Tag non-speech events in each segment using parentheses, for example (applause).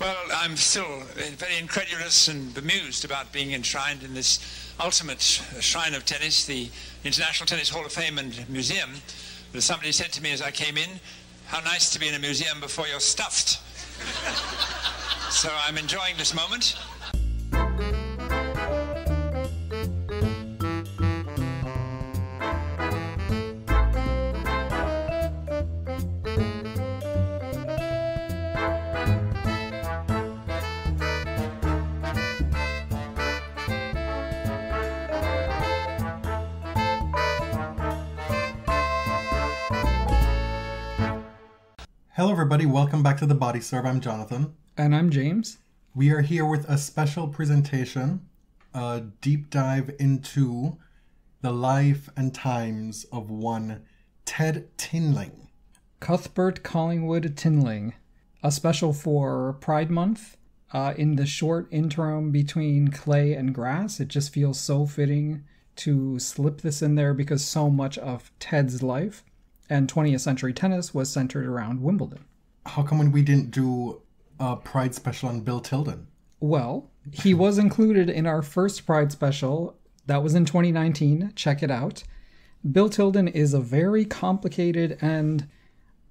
Well, I'm still very incredulous and bemused about being enshrined in this ultimate shrine of tennis, the International Tennis Hall of Fame and Museum. Somebody said to me as I came in, how nice to be in a museum before you're stuffed. (laughs) so I'm enjoying this moment. Everybody. Welcome back to the Body Serve. I'm Jonathan. And I'm James. We are here with a special presentation, a deep dive into the life and times of one Ted Tinling. Cuthbert Collingwood Tinling, a special for Pride Month. Uh, in the short interim between clay and grass, it just feels so fitting to slip this in there because so much of Ted's life and 20th century tennis was centered around Wimbledon. How come when we didn't do a Pride special on Bill Tilden? Well, he was included in our first Pride special. That was in 2019. Check it out. Bill Tilden is a very complicated and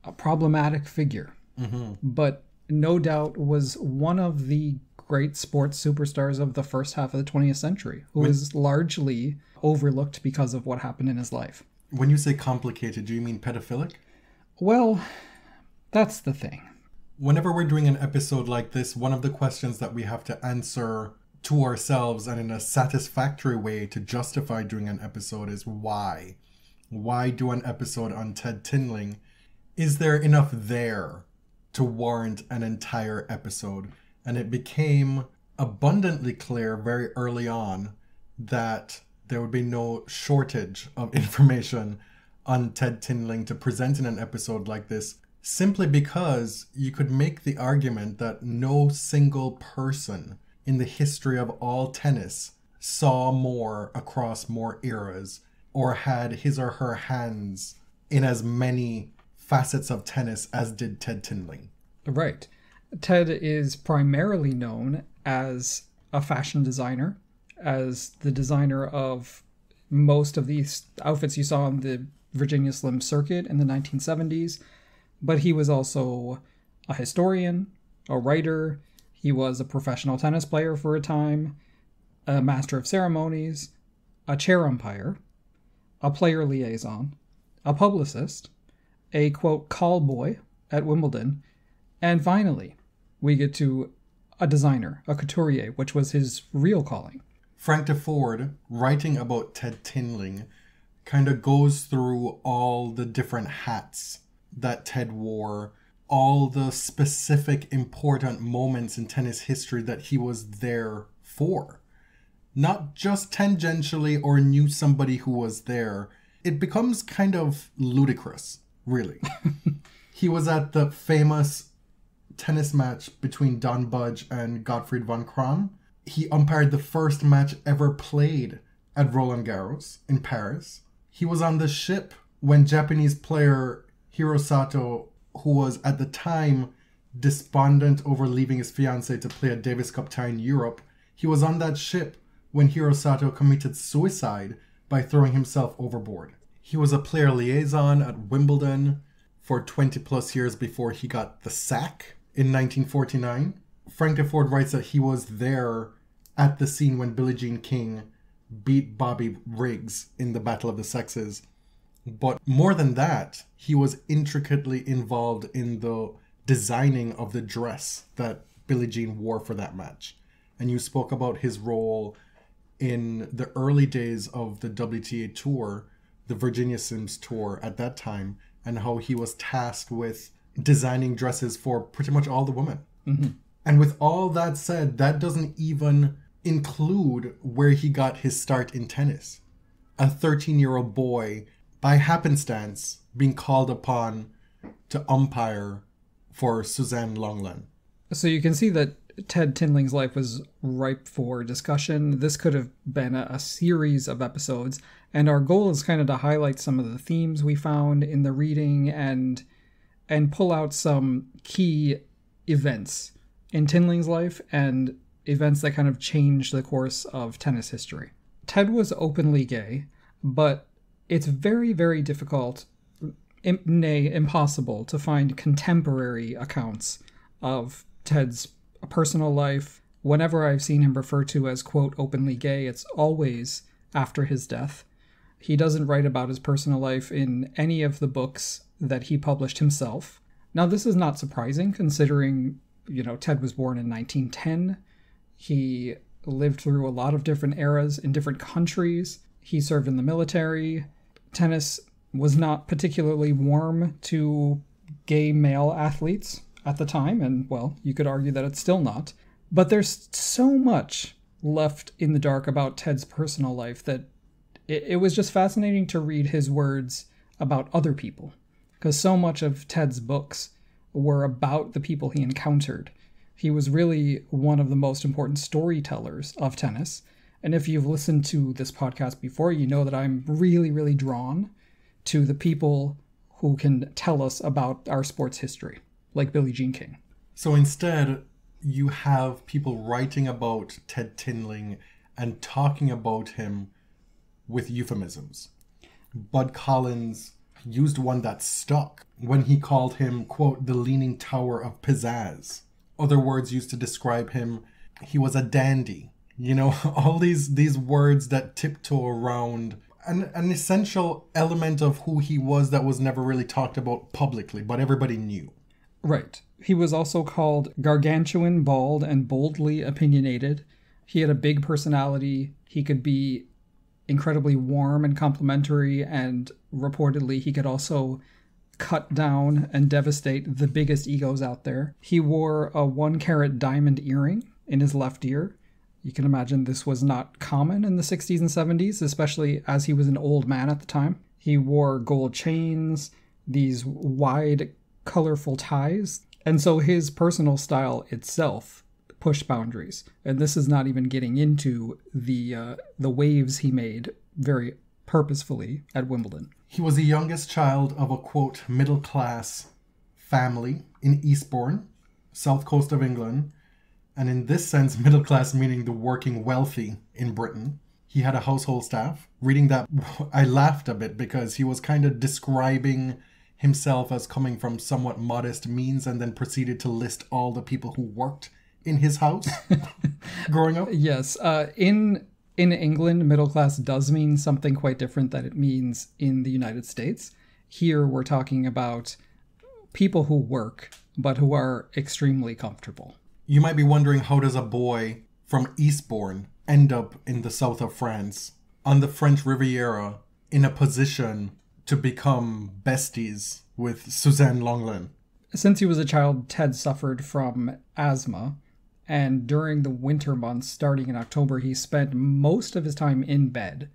a problematic figure, mm-hmm. but no doubt was one of the great sports superstars of the first half of the 20th century, who was largely overlooked because of what happened in his life. When you say complicated, do you mean pedophilic? Well, that's the thing. Whenever we're doing an episode like this, one of the questions that we have to answer to ourselves and in a satisfactory way to justify doing an episode is why? Why do an episode on Ted Tinling? Is there enough there to warrant an entire episode? And it became abundantly clear very early on that there would be no shortage of (laughs) information on Ted Tinling to present in an episode like this, simply because you could make the argument that no single person in the history of all tennis saw more across more eras or had his or her hands in as many facets of tennis as did Ted Tinling. Right. Ted is primarily known as a fashion designer, as the designer of most of these outfits you saw on the Virginia Slim circuit in the 1970s, but he was also a historian, a writer, he was a professional tennis player for a time, a master of ceremonies, a chair umpire, a player liaison, a publicist, a quote call boy at Wimbledon, and finally, we get to a designer, a couturier, which was his real calling. Frank Deford, writing about Ted Tinling, kind of goes through all the different hats that Ted wore, all the specific important moments in tennis history that he was there for. Not just tangentially or knew somebody who was there. It becomes kind of ludicrous, really. (laughs) he was at the famous tennis match between Don Budge and Gottfried von Cramm. He umpired the first match ever played at Roland Garros in Paris. He was on the ship when Japanese player Jiro Sato, who was at the time despondent over leaving his fiancée to play a Davis Cup tie in Europe, he was on that ship when Jiro Sato committed suicide by throwing himself overboard. He was a player liaison at Wimbledon for 20 plus years before he got the sack in 1949. Frank Deford writes that he was there at the scene when Billie Jean King beat Bobby Riggs in the Battle of the Sexes. But more than that, he was intricately involved in the designing of the dress that Billie Jean wore for that match. And you spoke about his role in the early days of the WTA tour, the Virginia Slims tour at that time, and how he was tasked with designing dresses for pretty much all the women. Mm-hmm. And with all that said, that doesn't even include where he got his start in tennis. A 13 year old boy, by happenstance, being called upon to umpire for Suzanne Lenglen. So you can see that Ted Tinling's life was ripe for discussion. This could have been a, a series of episodes, and our goal is kind of to highlight some of the themes we found in the reading and and pull out some key events in Tinling's life and events that kind of changed the course of tennis history. Ted was openly gay, but it's very, very difficult, nay, impossible, to find contemporary accounts of Ted's personal life. Whenever I've seen him referred to as, quote, openly gay, it's always after his death. He doesn't write about his personal life in any of the books that he published himself. Now, this is not surprising considering, you know, Ted was born in 1910. He lived through a lot of different eras in different countries. He served in the military. Tennis was not particularly warm to gay male athletes at the time, and well, you could argue that it's still not. But there's so much left in the dark about Ted's personal life that it, it was just fascinating to read his words about other people. Because so much of Ted's books were about the people he encountered. He was really one of the most important storytellers of tennis. And if you've listened to this podcast before, you know that I'm really, really drawn to the people who can tell us about our sports history like Billie Jean King. So instead, you have people writing about Ted Tinling and talking about him with euphemisms. Bud Collins used one that stuck when he called him, quote, the leaning tower of pizzazz. Other words used to describe him, he was a dandy. You know, (laughs) all these these words that tiptoe around an, an essential element of who he was that was never really talked about publicly, but everybody knew. Right. He was also called gargantuan, bald, and boldly opinionated. He had a big personality. He could be incredibly warm and complimentary, and reportedly, he could also cut down and devastate the biggest egos out there. He wore a one carat diamond earring in his left ear. You can imagine this was not common in the 60s and 70s, especially as he was an old man at the time. He wore gold chains, these wide colorful ties. And so his personal style itself pushed boundaries. And this is not even getting into the uh, the waves he made very purposefully at Wimbledon. He was the youngest child of a quote middle class family in Eastbourne, south coast of England, and in this sense middle class meaning the working wealthy in Britain. He had a household staff. Reading that (laughs) I laughed a bit because he was kind of describing himself as coming from somewhat modest means and then proceeded to list all the people who worked in his house (laughs) growing up. Yes, uh, in in England, middle class does mean something quite different than it means in the United States. Here, we're talking about people who work but who are extremely comfortable. You might be wondering how does a boy from Eastbourne end up in the south of France on the French Riviera in a position to become besties with Suzanne Lenglen. Since he was a child, Ted suffered from asthma, and during the winter months, starting in October, he spent most of his time in bed.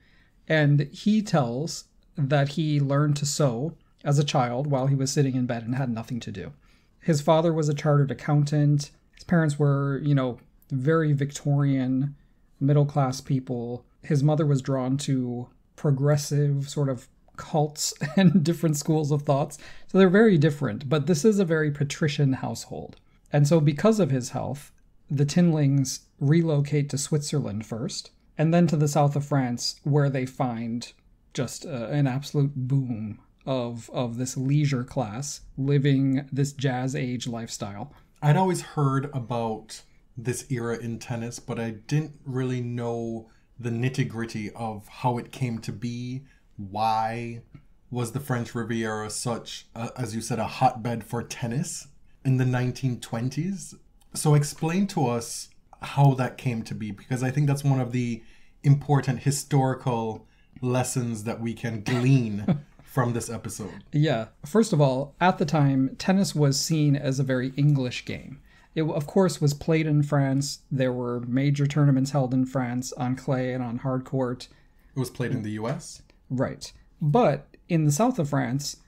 And he tells that he learned to sew as a child while he was sitting in bed and had nothing to do. His father was a chartered accountant. His parents were, you know, very Victorian, middle class people. His mother was drawn to progressive, sort of cults (laughs) and different schools of thoughts. So they're very different, but this is a very patrician household. And so, because of his health, the Tinlings relocate to Switzerland first, and then to the south of France, where they find just uh, an absolute boom of of this leisure class living this jazz age lifestyle. I'd always heard about this era in tennis, but I didn't really know the nitty gritty of how it came to be, why was the French Riviera such, a, as you said, a hotbed for tennis in the 1920s? So explain to us how that came to be, because I think that's one of the important historical lessons that we can glean (laughs) from this episode. Yeah. First of all, at the time, tennis was seen as a very English game. It, of course, was played in France. There were major tournaments held in France on clay and on hard court. It was played in the US? Right. But in the south of France,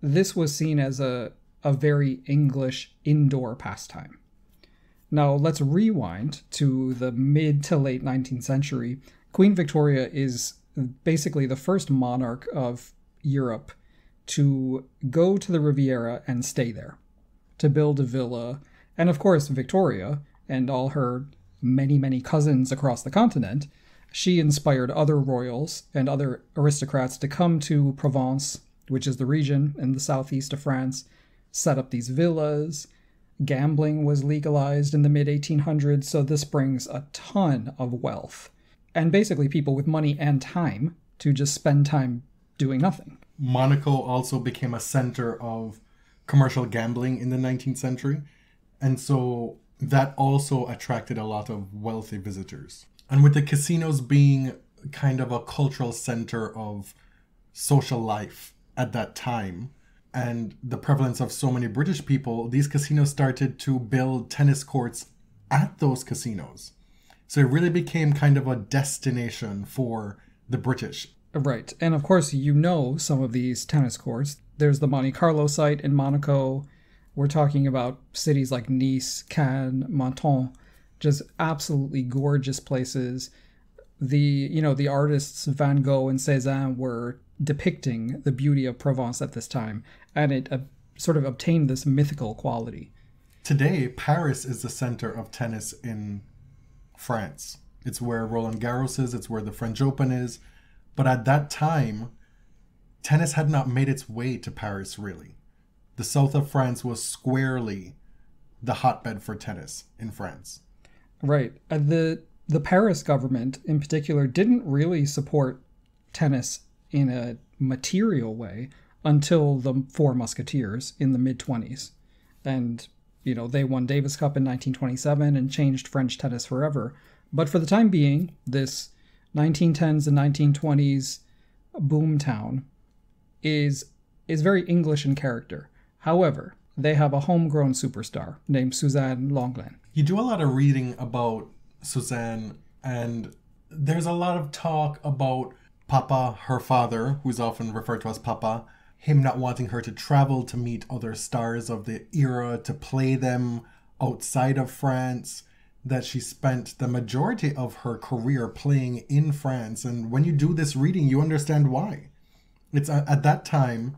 this was seen as a, a very English indoor pastime. Now, let's rewind to the mid to late 19th century. Queen Victoria is basically the first monarch of Europe to go to the Riviera and stay there, to build a villa And of course, Victoria and all her many, many cousins across the continent, she inspired other royals and other aristocrats to come to Provence, which is the region in the southeast of France, set up these villas. Gambling was legalized in the mid 1800s, so this brings a ton of wealth. And basically, people with money and time to just spend time doing nothing. Monaco also became a center of commercial gambling in the 19th century. And so that also attracted a lot of wealthy visitors. And with the casinos being kind of a cultural center of social life at that time, and the prevalence of so many British people, these casinos started to build tennis courts at those casinos. So it really became kind of a destination for the British. Right. And of course, you know some of these tennis courts. There's the Monte Carlo site in Monaco. We're talking about cities like Nice, Cannes, Menton, just absolutely gorgeous places. The, you know, the artists Van Gogh and Cézanne were depicting the beauty of Provence at this time, and it uh, sort of obtained this mythical quality. Today, Paris is the center of tennis in France. It's where Roland Garros is, it's where the French Open is. But at that time, tennis had not made its way to Paris really. The south of France was squarely the hotbed for tennis in France. Right. Uh, the the Paris government in particular didn't really support tennis in a material way until the Four Musketeers in the mid 20s. And, you know, they won Davis Cup in 1927 and changed French tennis forever. But for the time being, this 1910s and 1920s boomtown is is very English in character. However, they have a homegrown superstar named Suzanne Lenglen. You do a lot of reading about Suzanne, and there's a lot of talk about Papa, her father, who's often referred to as Papa, him not wanting her to travel to meet other stars of the era, to play them outside of France, that she spent the majority of her career playing in France. And when you do this reading, you understand why. It's uh, at that time,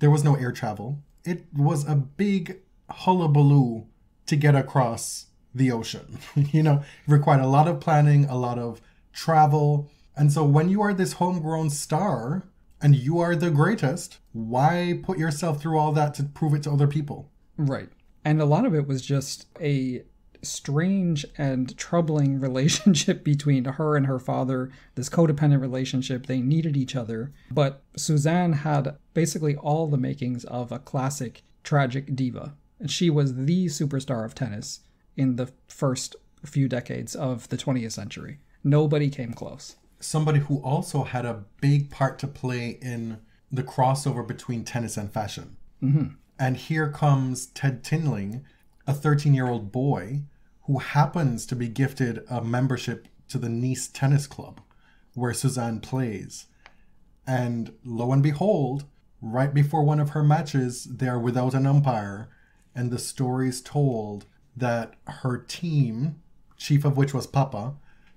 there was no air travel. It was a big hullabaloo to get across the ocean. (laughs) you know, required a lot of planning, a lot of travel. And so when you are this homegrown star and you are the greatest, why put yourself through all that to prove it to other people? Right. And a lot of it was just a strange and troubling (laughs) relationship between her and her father, this codependent relationship. They needed each other. But Suzanne had basically all the makings of a classic tragic diva. And she was the superstar of tennis in the first few decades of the 20th century. Nobody came close. Somebody who also had a big part to play in the crossover between tennis and fashion. Mm-hmm. And here comes Ted Tinling, a 13 year old boy who happens to be gifted a membership to the Nice Tennis Club, where Suzanne plays. And lo and behold, right before one of her matches, they are without an umpire, and the story's told that her team, chief of which was Papa,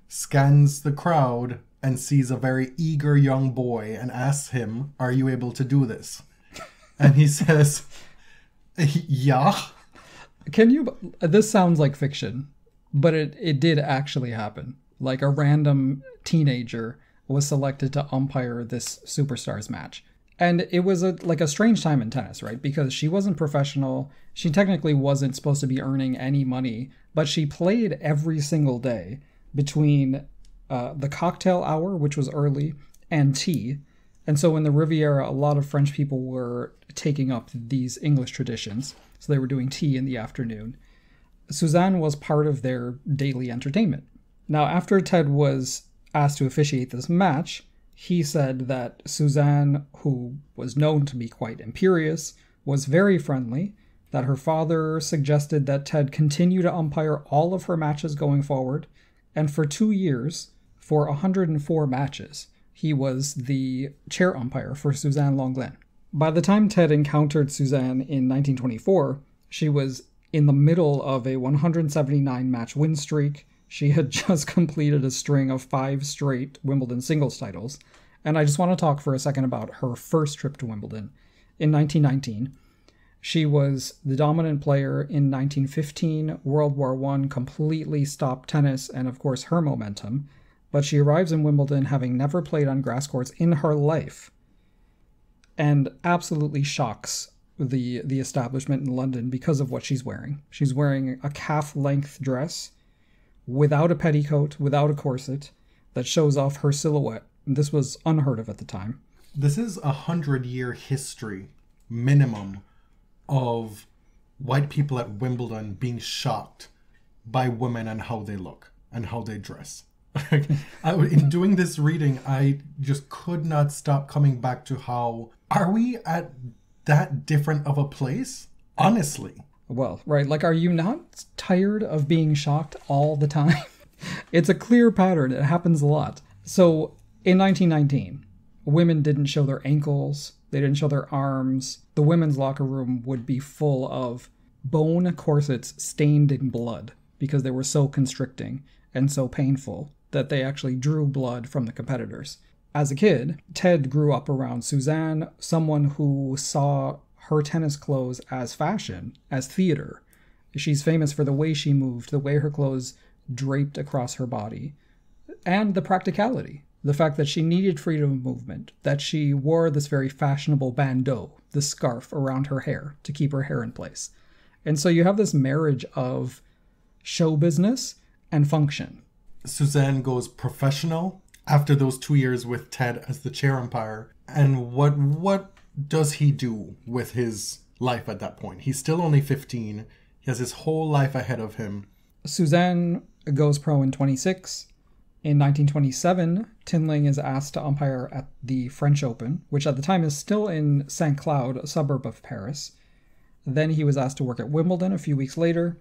scans the crowd and sees a very eager young boy and asks him, Are you able to do this? And he (laughs) says, Yeah. Can you? This sounds like fiction, but it, it did actually happen. Like a random teenager was selected to umpire this superstars match. And it was a like a strange time in tennis, right? Because she wasn't professional. She technically wasn't supposed to be earning any money, but she played every single day between uh, the cocktail hour, which was early, and tea. And so in the Riviera, a lot of French people were taking up these English traditions. So they were doing tea in the afternoon. Suzanne was part of their daily entertainment. Now, after Ted was asked to officiate this match, he said that Suzanne, who was known to be quite imperious, was very friendly, that her father suggested that Ted continue to umpire all of her matches going forward, and for two years, for 104 matches, he was the chair umpire for Suzanne Lenglen. By the time Ted encountered Suzanne in 1924, she was in the middle of a 179 match win streak. She had (laughs) just completed a string of five straight Wimbledon singles titles. And I just want to talk for a second about her first trip to Wimbledon in 1919. She was the dominant player in 1915. World War One completely stopped tennis and, of course, her momentum. But she arrives in Wimbledon having never played on grass courts in her life and absolutely shocks the the establishment in London because of what she's wearing. She's wearing a calf length dress without a petticoat, without a corset that shows off her silhouette. This was unheard of at the time. This is a hundred year history minimum of white people at Wimbledon being shocked by women and how they look and how they dress. (laughs) In doing this reading, I just could not stop coming back to how are we at that different of a place? Honestly. Well, right. Like, are you not tired of being shocked all the time? (laughs) it's a clear pattern. It happens a lot. So, in 1919, women didn't show their ankles, they didn't show their arms. The women's locker room would be full of bone corsets stained in blood because they were so constricting and so painful that they actually drew blood from the competitors. As a kid, Ted grew up around Suzanne, someone who saw her tennis clothes as fashion, as theater. She's famous for the way she moved, the way her clothes draped across her body, and the practicality. The fact that she needed freedom of movement, that she wore this very fashionable bandeau, the scarf around her hair to keep her hair in place. And so you have this marriage of show business and function. Suzanne goes professional after those two years with Ted as the chair umpire. And what what does he do with his life at that point? He's still only 15. He has his whole life ahead of him. Suzanne goes pro in 26. In 1927, Tinling is asked to umpire at the French Open, which at the time is still in St. Cloud, a suburb of Paris. Then he was asked to work at Wimbledon a few weeks later.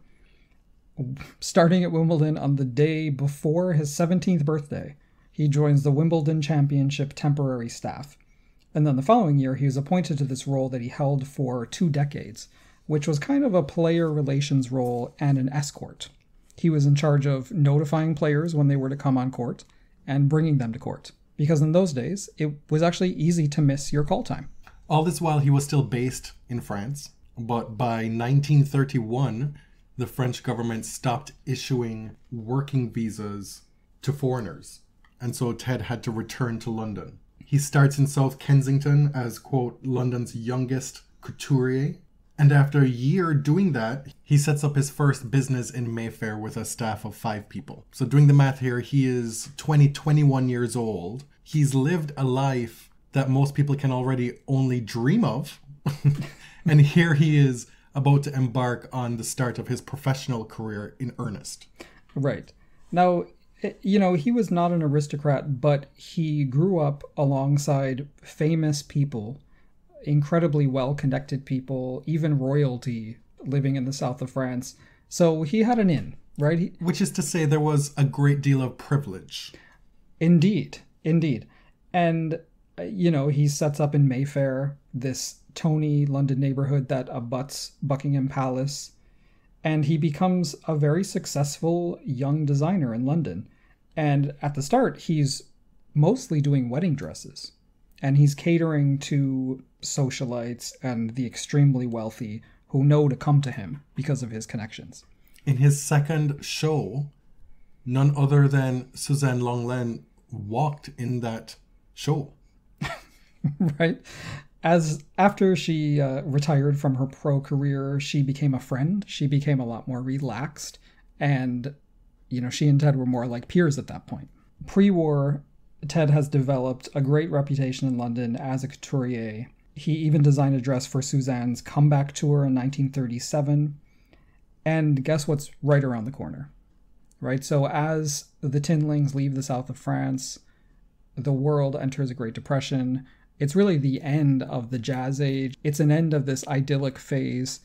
Starting at Wimbledon on the day before his 17th birthday, he joins the Wimbledon Championship temporary staff. And then the following year, he was appointed to this role that he held for two decades, which was kind of a player relations role and an escort. He was in charge of notifying players when they were to come on court and bringing them to court. Because in those days, it was actually easy to miss your call time. All this while he was still based in France, but by 1931, the French government stopped issuing working visas to foreigners and so Ted had to return to London. He starts in South Kensington as, quote, London's youngest couturier. And after a year doing that, he sets up his first business in Mayfair with a staff of five people. So, doing the math here, he is 20, 21 years old. He's lived a life that most people can already only dream of. (laughs) and here he is about to embark on the start of his professional career in earnest. Right. Now, you know, he was not an aristocrat, but he grew up alongside famous people, incredibly well connected people, even royalty living in the south of France. So he had an in, right? He, Which is to say, there was a great deal of privilege. Indeed, indeed. And, you know, he sets up in Mayfair, this Tony London neighborhood that abuts Buckingham Palace and he becomes a very successful young designer in London. And at the start, he's mostly doing wedding dresses, and he's catering to socialites and the extremely wealthy who know to come to him because of his connections. In his second show, none other than Suzanne Lenglen walked in that show. (laughs) right? As after she uh, retired from her pro career, she became a friend. She became a lot more relaxed, and you know, she and Ted were more like peers at that point. Pre-war, Ted has developed a great reputation in London as a couturier. He even designed a dress for Suzanne's comeback tour in 1937. And guess what's right around the corner? Right? So, as the Tinlings leave the south of France, the world enters a Great Depression it's really the end of the Jazz Age. It's an end of this idyllic phase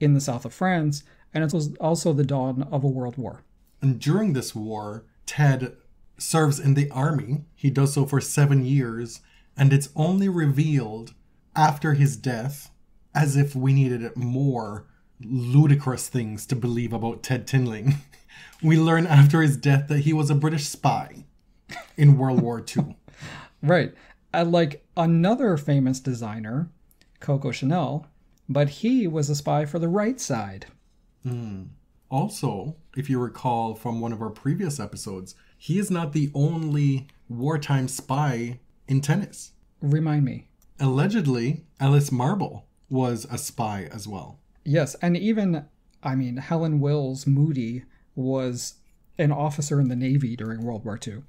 in the south of France, and it's also the dawn of a world war. And during this war, Ted serves in the army. He does so for seven years, and it's only revealed after his death, as if we needed more ludicrous things to believe about Ted Tinling. (laughs) we learn after his death that he was a British spy in World War II. (laughs) Right. Uh, like another famous designer, Coco Chanel, but he was a spy for the right side. Also, if you recall from one of our previous episodes, he is not the only wartime spy in tennis. Remind me. Allegedly, Alice Marble was a spy as well. Yes, and even, I mean, Helen Wills Moody was an officer in the Navy during World War II.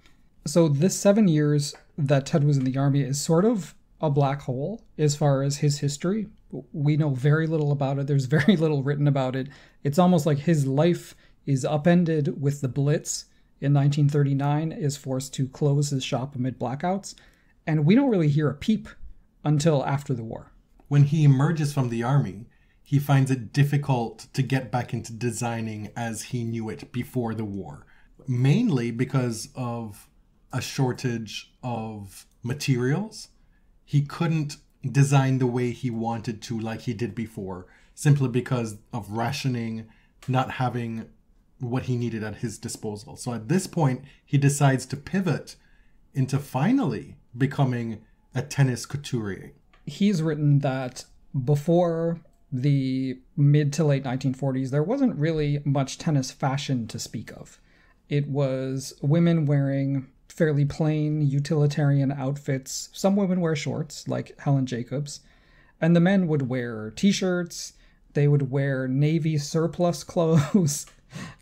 So, this seven years that Ted was in the Army is sort of a black hole as far as his history. We know very little about it, there's (laughs) very little written about it. It's almost like his life is upended with the Blitz in 1939, is forced to close his shop amid blackouts, and we don't really hear a peep until after the war. When he emerges from the army, he finds it difficult to get back into designing as he knew it before the war, mainly because of a shortage of materials. He couldn't design the way he wanted to, like he did before, simply because of rationing, not having what he needed at his disposal. So at this point, he decides to pivot into finally becoming a tennis couturier. he's written that before the mid to late 1940s, there wasn't really much tennis fashion to speak of. It was women wearing fairly plain utilitarian outfits. Some women wear shorts, like Helen Jacobs, and the men would wear t shirts, they would wear navy surplus (laughs) clothes,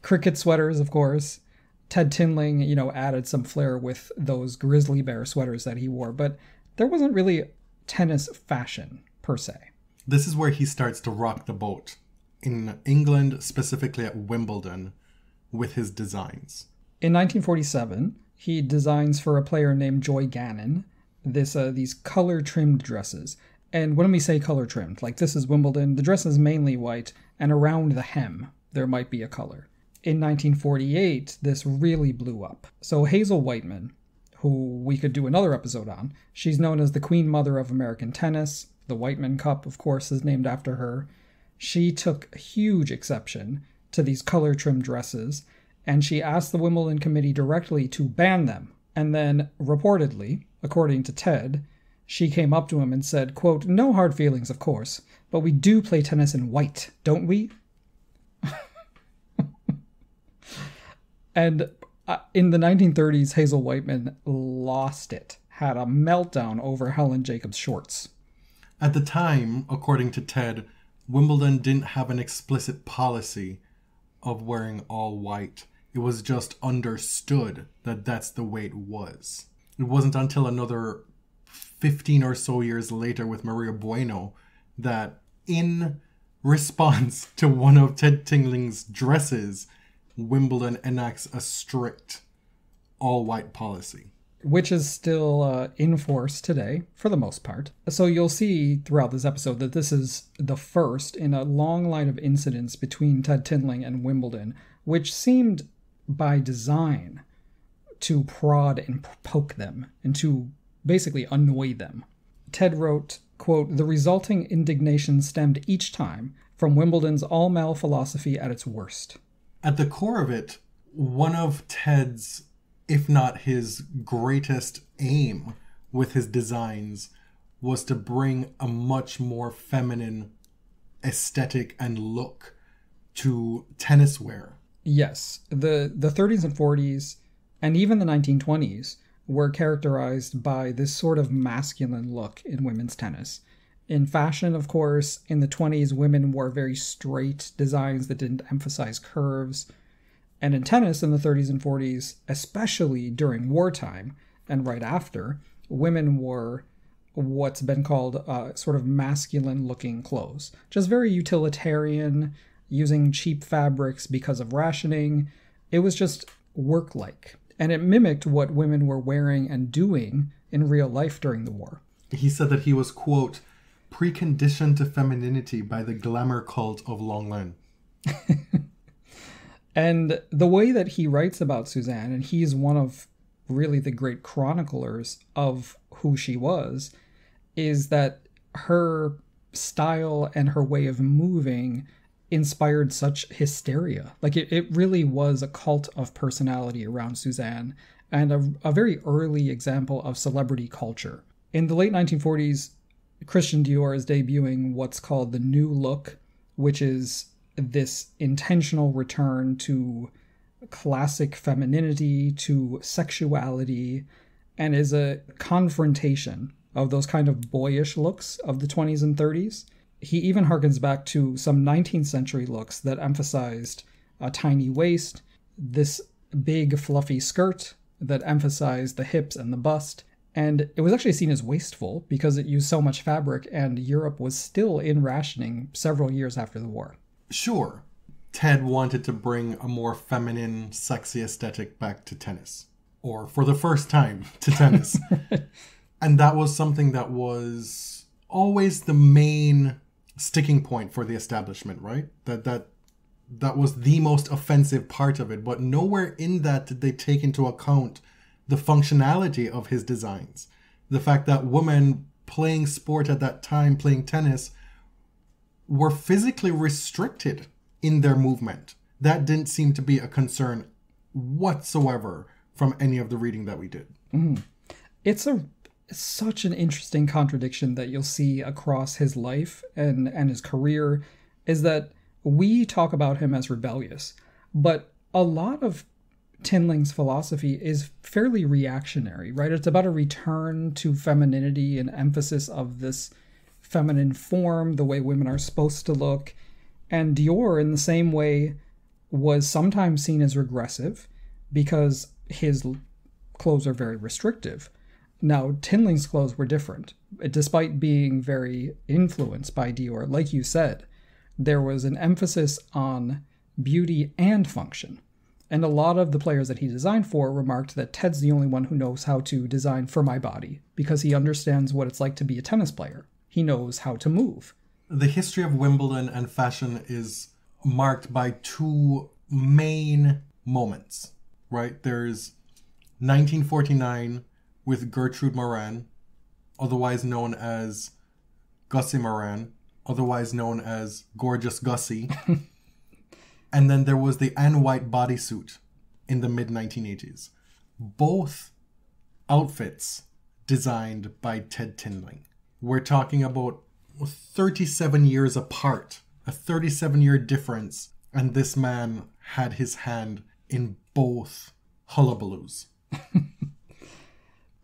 cricket sweaters, of course. Ted Tinling, you know, added some flair with those grizzly bear sweaters that he wore, but there wasn't really tennis fashion per se. This is where he starts to rock the boat in England, specifically at Wimbledon, with his designs. In 1947, he designs for a player named Joy Gannon this uh, these color trimmed dresses. And when we say color trimmed, like this is Wimbledon, the dress is mainly white, and around the hem there might be a color. In 1948, this really blew up. So Hazel Wightman, who we could do another episode on, she's known as the Queen Mother of American tennis. The Wightman Cup, of course, is named after her. She took a huge exception to these color trimmed dresses, and she asked the Wimbledon committee directly to ban them. And then, reportedly, according to Ted, she came up to him and said, quote, No hard feelings, of course, but we do play tennis in white, don't we? (laughs) and uh, in the 1930s, Hazel Wightman lost it, had a meltdown over Helen Jacobs' shorts. At the time, according to Ted, Wimbledon didn't have an explicit policy of wearing all white. It was just understood that that's the way it was. It wasn't until another 15 or so years later with Maria Bueno that, in response to one of Ted Tinling's dresses, Wimbledon enacts a strict all white policy. which is still uh, in force today for the most part. So you'll see throughout this episode that this is the first in a long line of incidents between Ted Tinling and Wimbledon, which seemed by design to prod and poke them and to basically annoy them. Ted wrote, quote, "The resulting indignation stemmed each time from Wimbledon's all-male philosophy at its worst." At the core of it, one of Ted's, if not his greatest aim with his designs, was to bring a much more feminine aesthetic and look to tennis wear. Yes, the the 30s and 40s and even the 1920s were characterized by this sort of masculine look in women's tennis. In fashion, of course, in the 20s women wore very straight designs that didn't emphasize curves. And in tennis in the 30s and 40s, especially during wartime and right after, women wore what's been called uh, sort of masculine looking clothes. Just very utilitarian, using cheap fabrics because of rationing. It was just work like. And it mimicked what women were wearing and doing in real life during the war. He said that he was, quote, preconditioned to femininity by the glamour cult of Lenglen. (laughs) And the way that he writes about Suzanne, and he's one of really the great chroniclers of who she was, is that her style and her way of moving inspired such hysteria. Like it, it really was a cult of personality around Suzanne and a, a very early example of celebrity culture. In the late 1940s, Christian Dior is debuting what's called the new look, which is this intentional return to classic femininity, to sexuality, and is a confrontation of those kind of boyish looks of the 20s and 30s. He even harkens back to some 19th century looks that emphasized a tiny waist, this big fluffy skirt that emphasized the hips and the bust. And it was actually seen as wasteful because it used so much fabric, and Europe was still in rationing several years after the war. Sure, Ted wanted to bring a more feminine, sexy aesthetic back to tennis, or for the first time to tennis. (laughs) and that was something that was always the main sticking point for the establishment, right? That that that was the most offensive part of it, but nowhere in that did they take into account the functionality of his designs. The fact that women playing sport at that time, playing tennis, were physically restricted in their movement. That didn't seem to be a concern whatsoever from any of the reading that we did. Mm. It's a such an interesting contradiction that you'll see across his life and and his career is that we talk about him as rebellious, but a lot of Tinling's philosophy is fairly reactionary, right? It's about a return to femininity and emphasis of this feminine form, the way women are supposed to look. And Dior, in the same way, was sometimes seen as regressive because his clothes are very restrictive. Now, Tinling's clothes were different. Despite being very influenced by Dior, like you said, there was an emphasis on beauty and function. And a lot of the players that he designed for remarked that Ted's the only one who knows how to design for my body because he understands what it's like to be a tennis player. He knows how to move. The history of Wimbledon and fashion is marked by two main moments, right? There's 1949 with Gertrude Moran, otherwise known as Gussie Moran, otherwise known as Gorgeous Gussie. (laughs) and then there was the Anne White bodysuit in the mid 1980s. Both outfits designed by Ted Tinling. We're talking about 37 years apart, a 37 year difference, and this man had his hand in both hullabaloos. (laughs)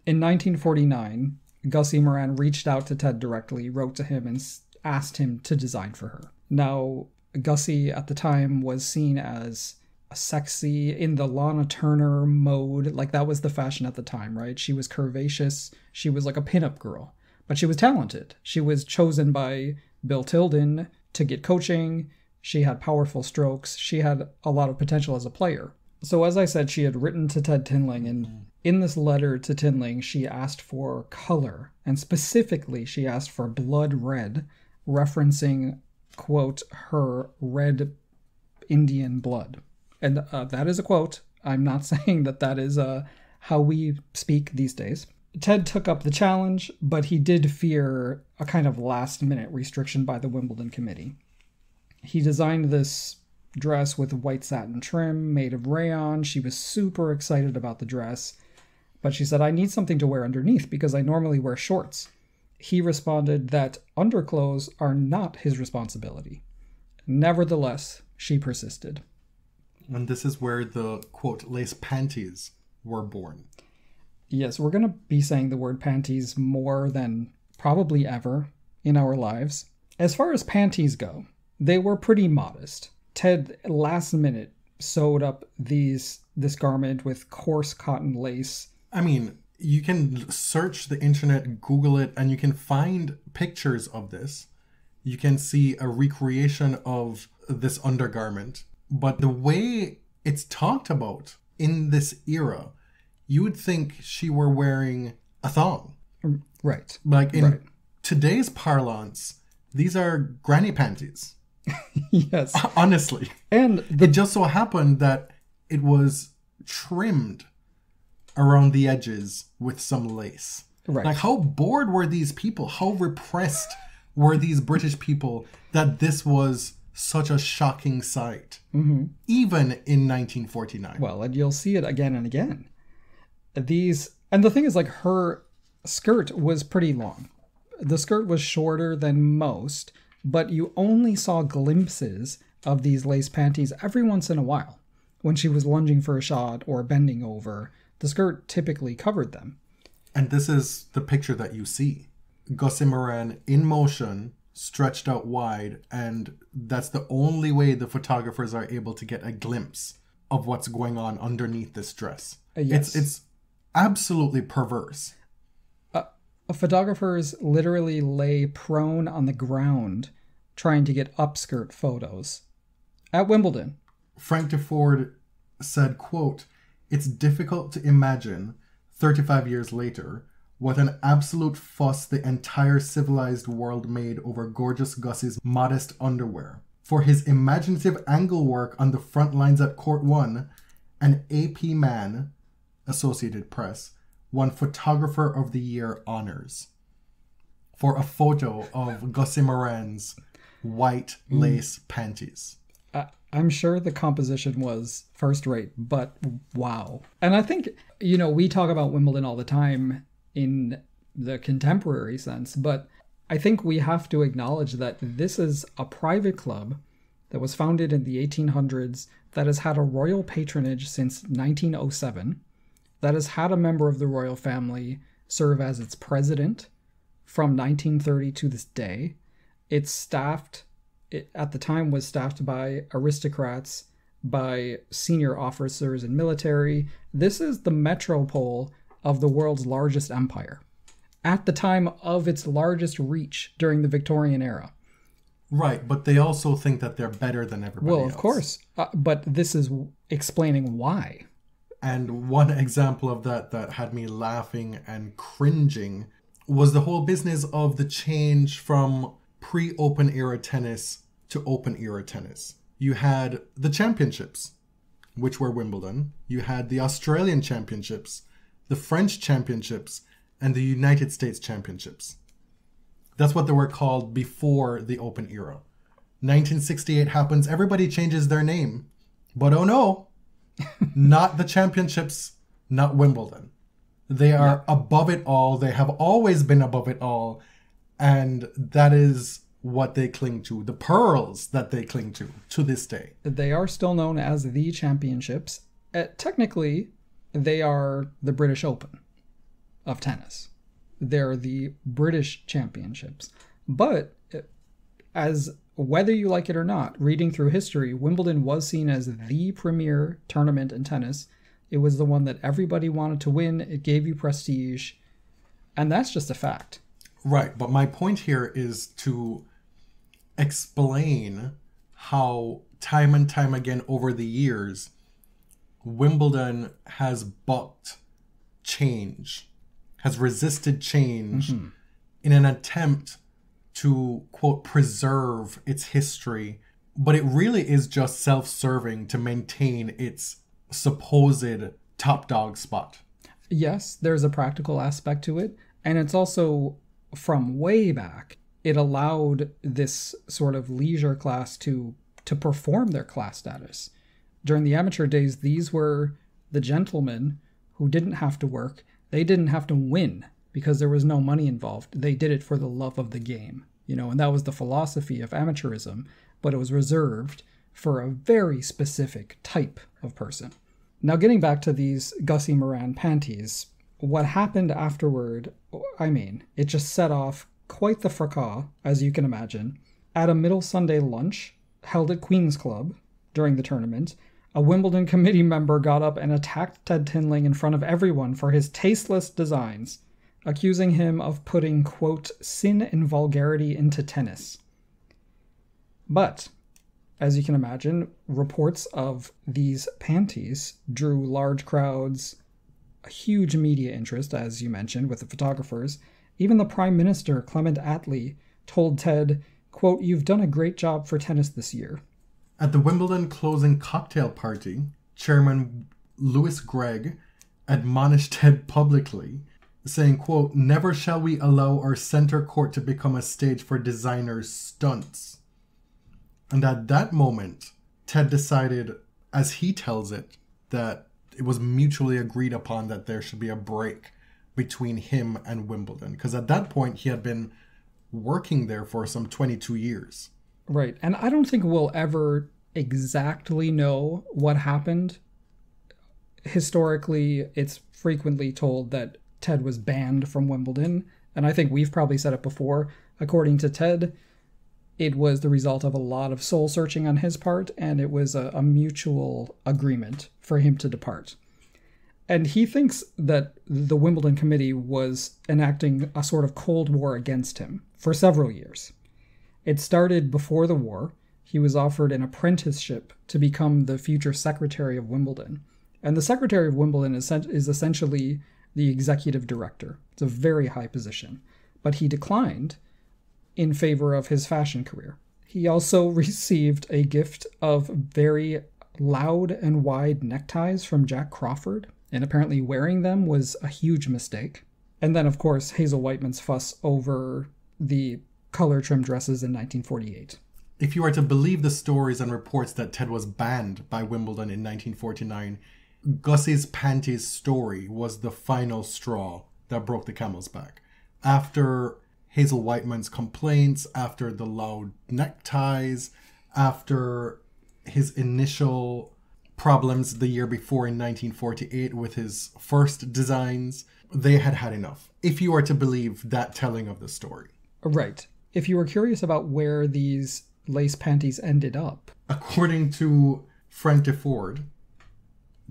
in 1949, Gussie Moran reached out to Ted directly, wrote to him, and asked him to design for her. Now, Gussie at the time was seen as sexy in the Lana Turner mode. Like that was the fashion at the time, right? She was curvaceous. She was like a pinup girl, but she was talented. She was chosen by Bill Tilden to get coaching. She had powerful strokes. She had a lot of potential as a player. So, as I said, she had written to Ted Tinling, and in this letter to Tinling, she asked for color, and specifically, she asked for blood red, referencing, quote, her red Indian blood. And uh, that is a quote. I'm not (laughs) saying that that is uh, how we speak these days. Ted took up the challenge, but he did fear a kind of last minute restriction by the Wimbledon committee. He designed this dress with white satin trim made of rayon. She was super excited about the dress, but she said, I need something to wear underneath because I normally wear shorts he responded that underclothes are not his responsibility. Nevertheless, she persisted. And this is where the quote lace panties were born. Yes, we're going to be saying the word panties more than probably ever in our lives. As far as panties go, they were pretty modest. Ted last minute sewed up these this garment with coarse cotton lace. I mean, you can search the internet, Google it, and you can find pictures of this. You can see a recreation of this undergarment. But the way it's talked about in this era, you would think she were wearing a thong. Mm, right. Like in right. today's parlance, these are granny panties. (laughs) yes. Honestly. And the- it just so happened that it was trimmed around the edges with some lace. Right. Like how bored were these people? How repressed were these British people that this was such a shocking sight, mm-hmm. even in 1949? Well, and you'll see it again and again. These, and the thing is, like her skirt was pretty long. the skirt was shorter than most, but you only saw glimpses of these lace panties every once in a while. When she was lunging for a shot or bending over, the skirt typically covered them. And this is the picture that you see. Gussie Moran in motion, stretched out wide, and that's the only way the photographers are able to get a glimpse of what's going on underneath this dress. Uh, yes. It's it's absolutely perverse. Photographers literally lay prone on the ground trying to get upskirt photos at Wimbledon. Frank Deford said, quote, It's difficult to imagine, 35 years later, what an absolute fuss the entire civilized world made over gorgeous Gussie's modest underwear. For his imaginative angle work on the front lines at Court 1, an AP man, Associated Press, won Photographer of the Year honors for a photo of Gussie Moran's white mm. lace panties. I- I'm sure the composition was first rate, but wow. And I think, you know, we talk about Wimbledon all the time in the contemporary sense, but I think we have to acknowledge that this is a private club that was founded in the 1800s that has had a royal patronage since 1907, that has had a member of the royal family serve as its president from 1930 to this day. It's staffed, it at the time was staffed by aristocrats, by senior officers in military. This is the metropole of the world's largest empire at the time of its largest reach during the Victorian era. Right, but they also think that they're better than everybody Well, else. of course, uh, but this is explaining why. And one example of that that had me laughing and cringing was the whole business of the change from pre open era tennis to open era tennis. You had the championships, which were Wimbledon, you had the Australian championships, the French championships, and the United States championships. That's what they were called before the open era. 1968 happens, everybody changes their name. But oh no, (laughs) not the championships, not Wimbledon. They are above it all. They have always been above it all. And that is what they cling to, the pearls that they cling to to this day. They are still known as the championships. Uh, technically, they are the British Open of tennis. They're the British championships. But uh, as whether you like it or not, reading through history, Wimbledon was seen as the premier tournament in tennis. It was the one that everybody wanted to win. It gave you prestige. And that's just a fact. Right. But my point here is to explain how, time and time again over the years, Wimbledon has bucked change, has resisted change mm-hmm. in an attempt to, quote, preserve its history. But it really is just self serving to maintain its supposed top dog spot. yes, there's a practical aspect to it, and it's also from way back. It allowed this sort of leisure class to to perform their class status. During the amateur days, these were the gentlemen who didn't have to work. They didn't have to win because there was no money involved. They did it for the love of the game, you know, and that was the philosophy of amateurism, but it was reserved for a very specific type of person. Now, getting back to these Gussie Moran panties, what happened afterward, I mean, it just set off quite the fracas, as you can imagine. At a middle Sunday lunch held at Queen's Club during the tournament, a Wimbledon committee member got up and attacked Ted Tinling in front of everyone for his tasteless designs, accusing him of putting, quote, sin and vulgarity into tennis. But as you can imagine, reports of these panties drew large crowds, a huge media interest, as you mentioned, with the photographers. Even the Prime Minister, Clement Attlee, told Ted, quote, You've done a great job for tennis this year. At the Wimbledon closing cocktail party, Chairman Louis Greig admonished Ted publicly, saying, quote, Never shall we allow our center court to become a stage for designers' stunts. And at that moment, Ted decided, as he tells it, that it was mutually agreed upon that there should be a break between him and Wimbledon. Because at that point, he had been working there for some 22 years. Right. And I don't think we'll ever exactly know what happened. Historically, it's frequently told that Ted was banned from Wimbledon. And I think we've probably said it before. According to Ted, it was the result of a lot of soul searching on his part, and it was a, a mutual agreement for him to depart. And he thinks that the Wimbledon committee was enacting a sort of Cold War against him for several years. It started before the war. He was offered an apprenticeship to become the future secretary of Wimbledon. And the secretary of Wimbledon is, is essentially the executive director. It's a very high position. But he declined in favor of his fashion career. He also (laughs) received a gift of very loud and wide neckties from Jack Crawford, and apparently wearing them was a huge mistake. And then, of course, Hazel Wightman's fuss over the color trim dresses in 1948. If you are to believe the stories and reports that Ted was banned by Wimbledon in 1949, Gussie's panties story was the final straw that broke the camel's back. After Hazel Wightman's complaints, after the loud neckties, after his initial problems the year before in 1948 with his first designs, they had had enough. If you are to believe that telling of the story. Right. If you were curious about where these lace panties ended up. According to Frank Deford,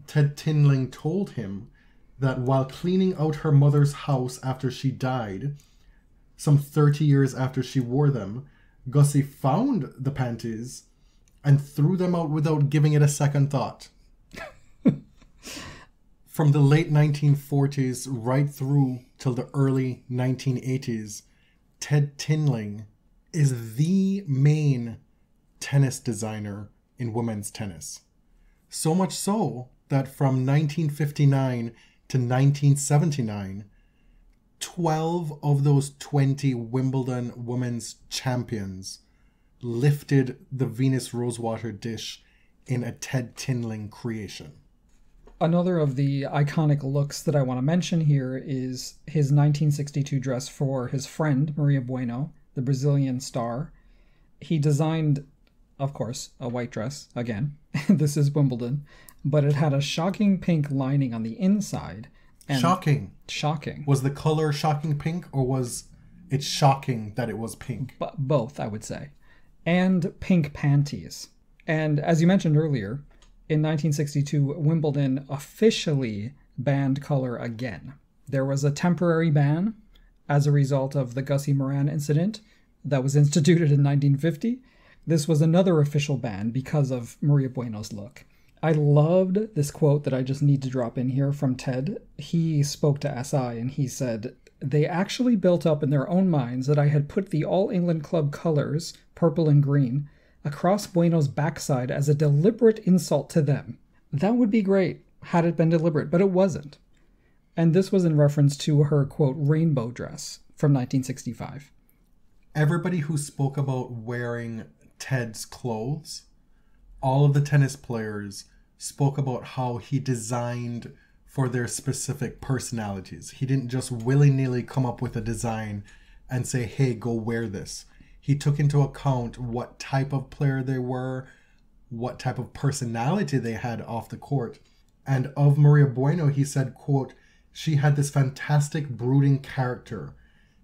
Ted Tinling told him that while cleaning out her mother's house after she died, some 30 years after she wore them, Gussie found the panties and threw them out without giving it a second thought. (laughs) From the late 1940s right through till the early 1980s, Ted Tinling is the main tennis designer in women's tennis. So much so that from 1959 to 1979, 12 of those 20 Wimbledon women's champions lifted the Venus Rosewater dish in a Ted Tinling creation. Another of the iconic looks that I want to mention here is his 1962 dress for his friend Maria Bueno, the Brazilian star. He designed, of course, a white dress, again, (laughs) this is Wimbledon, but it had a shocking pink lining on the inside. And shocking. Shocking. Was the color shocking pink or was it shocking that it was pink? B- both, I would say. And pink panties. And as you mentioned earlier, in 1962, Wimbledon officially banned color again. There was a temporary ban as a result of the Gussie Moran incident that was instituted in 1950. This was another official ban because of Maria Bueno's look. I loved this quote that I just need to drop in here from Ted. He spoke to SI and he said, They actually built up in their own minds that I had put the All England Club colors, purple and green, across Bueno's backside as a deliberate insult to them. That would be great had it been deliberate, but it wasn't. And this was in reference to her, quote, rainbow dress from 1965. Everybody who spoke about wearing Ted's clothes, all of the tennis players spoke about how he designed for their specific personalities. He didn't just willy nilly come up with a design and say, hey, go wear this. He took into account what type of player they were, what type of personality they had off the court. And of Maria Bueno, he said, quote, she had this fantastic brooding character,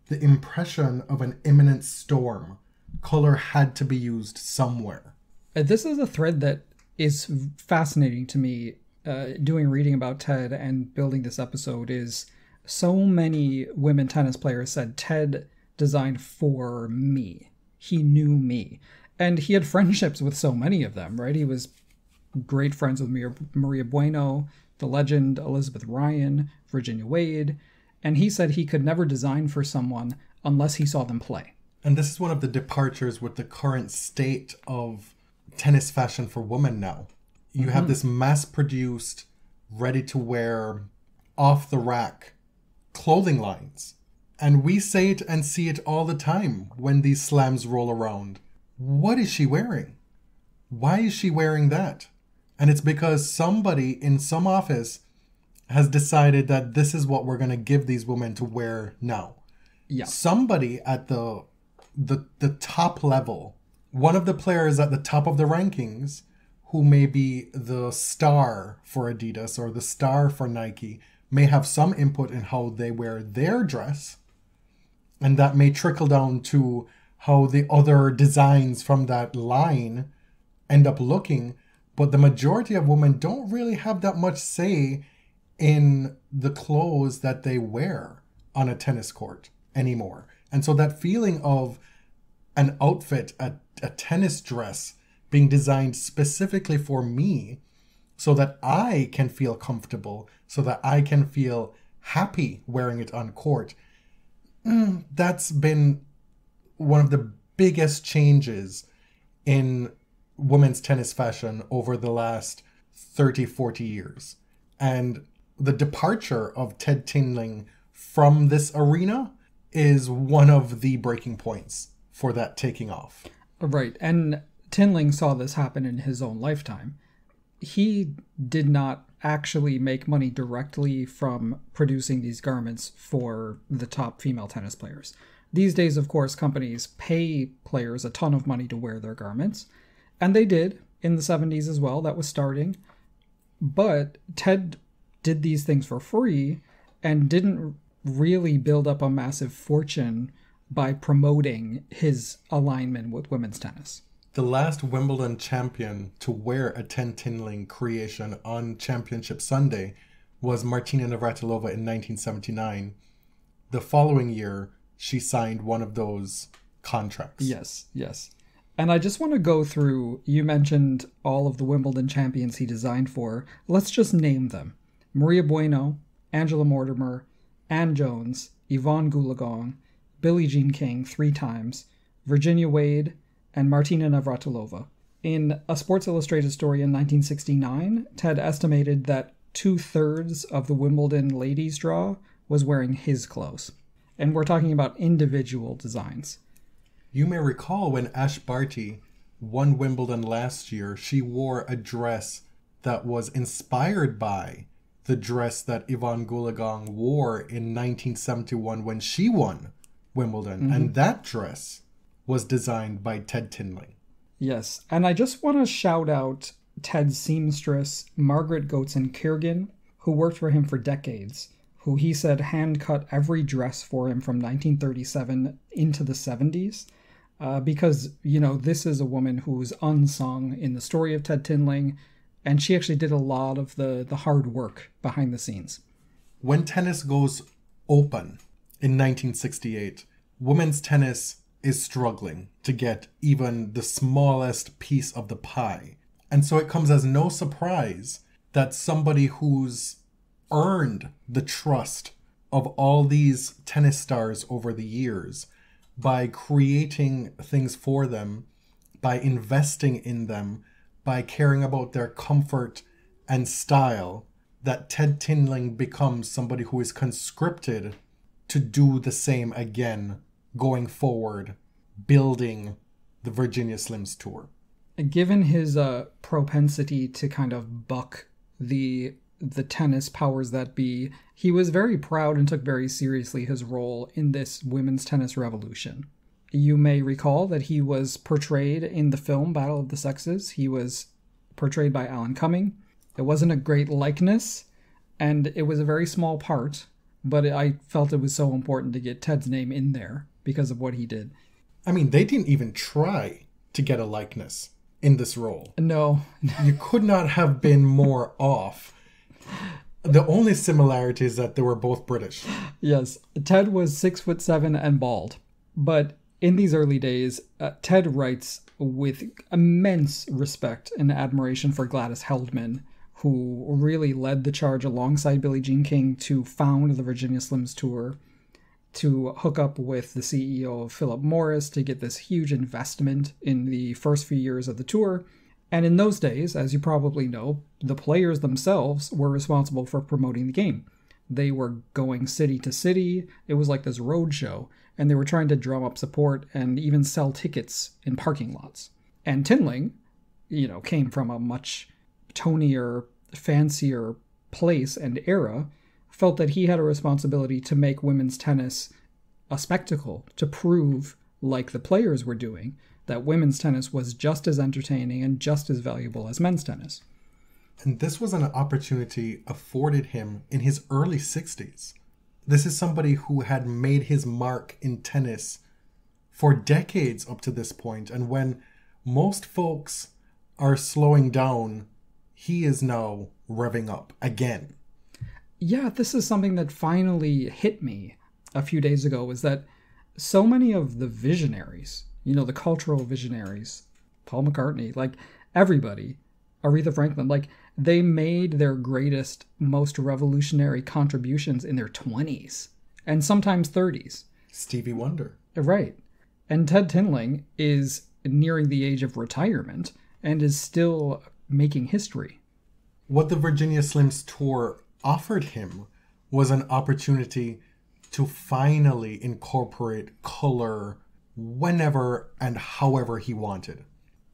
the impression of an imminent storm. Color had to be used somewhere. This is a thread that is fascinating to me uh, doing reading about Ted and building this episode is so many women tennis players said Ted designed for me. He knew me. And he had (laughs) friendships with so many of them, right? He was great friends with Maria, Maria Bueno, the legend Elizabeth Ryan, Virginia Wade, and he said he could never design for someone unless he saw them play. And this is one of the departures with the current state of tennis fashion for women now. You mm-hmm. have this mass produced, ready to wear, off the rack clothing lines. And we say it and see it all the time when these slams roll around. What is she wearing? Why is she wearing that? And it's because somebody in some office has decided that this is what we're going to give these women to wear now. Yeah. Somebody at the the the top level, one of the players at the top of the rankings who may be the star for Adidas or the star for Nike may have some input in how they wear their dress. And that may trickle down to how the other designs from that line end up looking. But the majority of women don't really have that much say in the clothes that they wear on a tennis court anymore. And so that feeling of an outfit, a, a tennis dress, being designed specifically for me so that I can feel comfortable, so that I can feel happy wearing it on court. Mm, that's been one of the biggest changes in women's tennis fashion over the last 30, 40 years. And the departure of Ted Tinling from this arena is one of the breaking points for that taking off. Right. And Tinling saw this happen in his own lifetime. He did not actually make money directly from producing these garments for the top female tennis players. These days, of course, companies pay players a ton of money to wear their garments, and they did in the 70s as well. That was starting. But Ted did these things for free and didn't really build up a massive fortune by promoting his alignment with women's tennis the last Wimbledon champion to wear a Ted Tinling creation on Championship Sunday was Martina Navratilova in 1979. The following year, she signed one of those contracts. Yes, yes. And I just want to go through, you mentioned all of the Wimbledon champions he designed for. Let's just name them Maria Bueno, Angela Mortimer, Ann Jones, Evonne Goolagong, Billie Jean King three times, Virginia Wade, and Martina Navratilova. In a Sports Illustrated story in 1969, Ted estimated that two thirds of the Wimbledon ladies' draw was wearing his clothes. And we're talking about individual designs. You may recall when Ash Barty won Wimbledon last year, she wore a dress that was inspired by the dress that Evonne Goolagong wore in 1971 when she won Wimbledon. Mm-hmm. And that dress was designed by Ted Tinling. Yes, and I just want to shout out Ted's seamstress, Margaret Goetson Kirgan, who worked for him for decades, who he said hand cut every dress for him from 1937 into the 70s. Uh, because, you know, this is a woman who's unsung in the story of Ted Tinling, and she actually did a lot of the, the hard work behind the scenes. When tennis goes open in 1968, women's tennis is struggling to get even the smallest piece of the pie. And so it comes as no surprise that somebody who's earned the trust of all these tennis stars over the years by creating things for them, by investing in them, by caring about their comfort and style, that Ted Tinling becomes somebody who is conscripted to do the same again going forward, building the Virginia Slims tour. Given his uh, propensity to kind of buck the the tennis powers that be, he was very proud and took very seriously his role in this women's tennis revolution. You may recall that he was portrayed in the film Battle of the Sexes. He was portrayed by Alan Cumming. It wasn't a great likeness, and it was a very small part, but I felt it was so important to get Ted's name in there because of what he did. I mean, they didn't even try to get a likeness in this role. No. (laughs) you could not have been more off. The only similarity is that they were both British. Yes, Ted was six foot seven and bald. But in these early days, uh, Ted writes with immense respect and admiration for Gladys Heldman, who really led the charge alongside Billie Jean King to found the Virginia Slims Tour to hook up with the CEO of Philip Morris to get this huge investment in the first few years of the tour. And in those days, as you probably know, the players themselves were responsible for promoting the game. They were going city to city. It was like this road show, and they were trying to drum up support and even sell tickets in parking lots. And Tinling, you know, came from a much tonier, fancier place and era felt that he had a responsibility to make women's tennis a spectacle, to prove like the players were doing, that women's tennis was just as entertaining and just as valuable as men's tennis. And this was an opportunity afforded him in his early 60s. This is somebody who had made his mark in tennis for decades up to this point, and when most folks are slowing down, he is now revving up again. Yeah, this is something that finally hit me a few days ago was that so many of the visionaries, you know, the cultural visionaries, Paul McCartney, like everybody, Aretha Franklin, like they made their greatest, most revolutionary contributions in their 20s and sometimes 30s. Stevie Wonder. Right. And Ted Tinling is nearing the age of retirement and is still making history. What the Virginia Slims tour offered him was an opportunity to finally incorporate color whenever and however he wanted.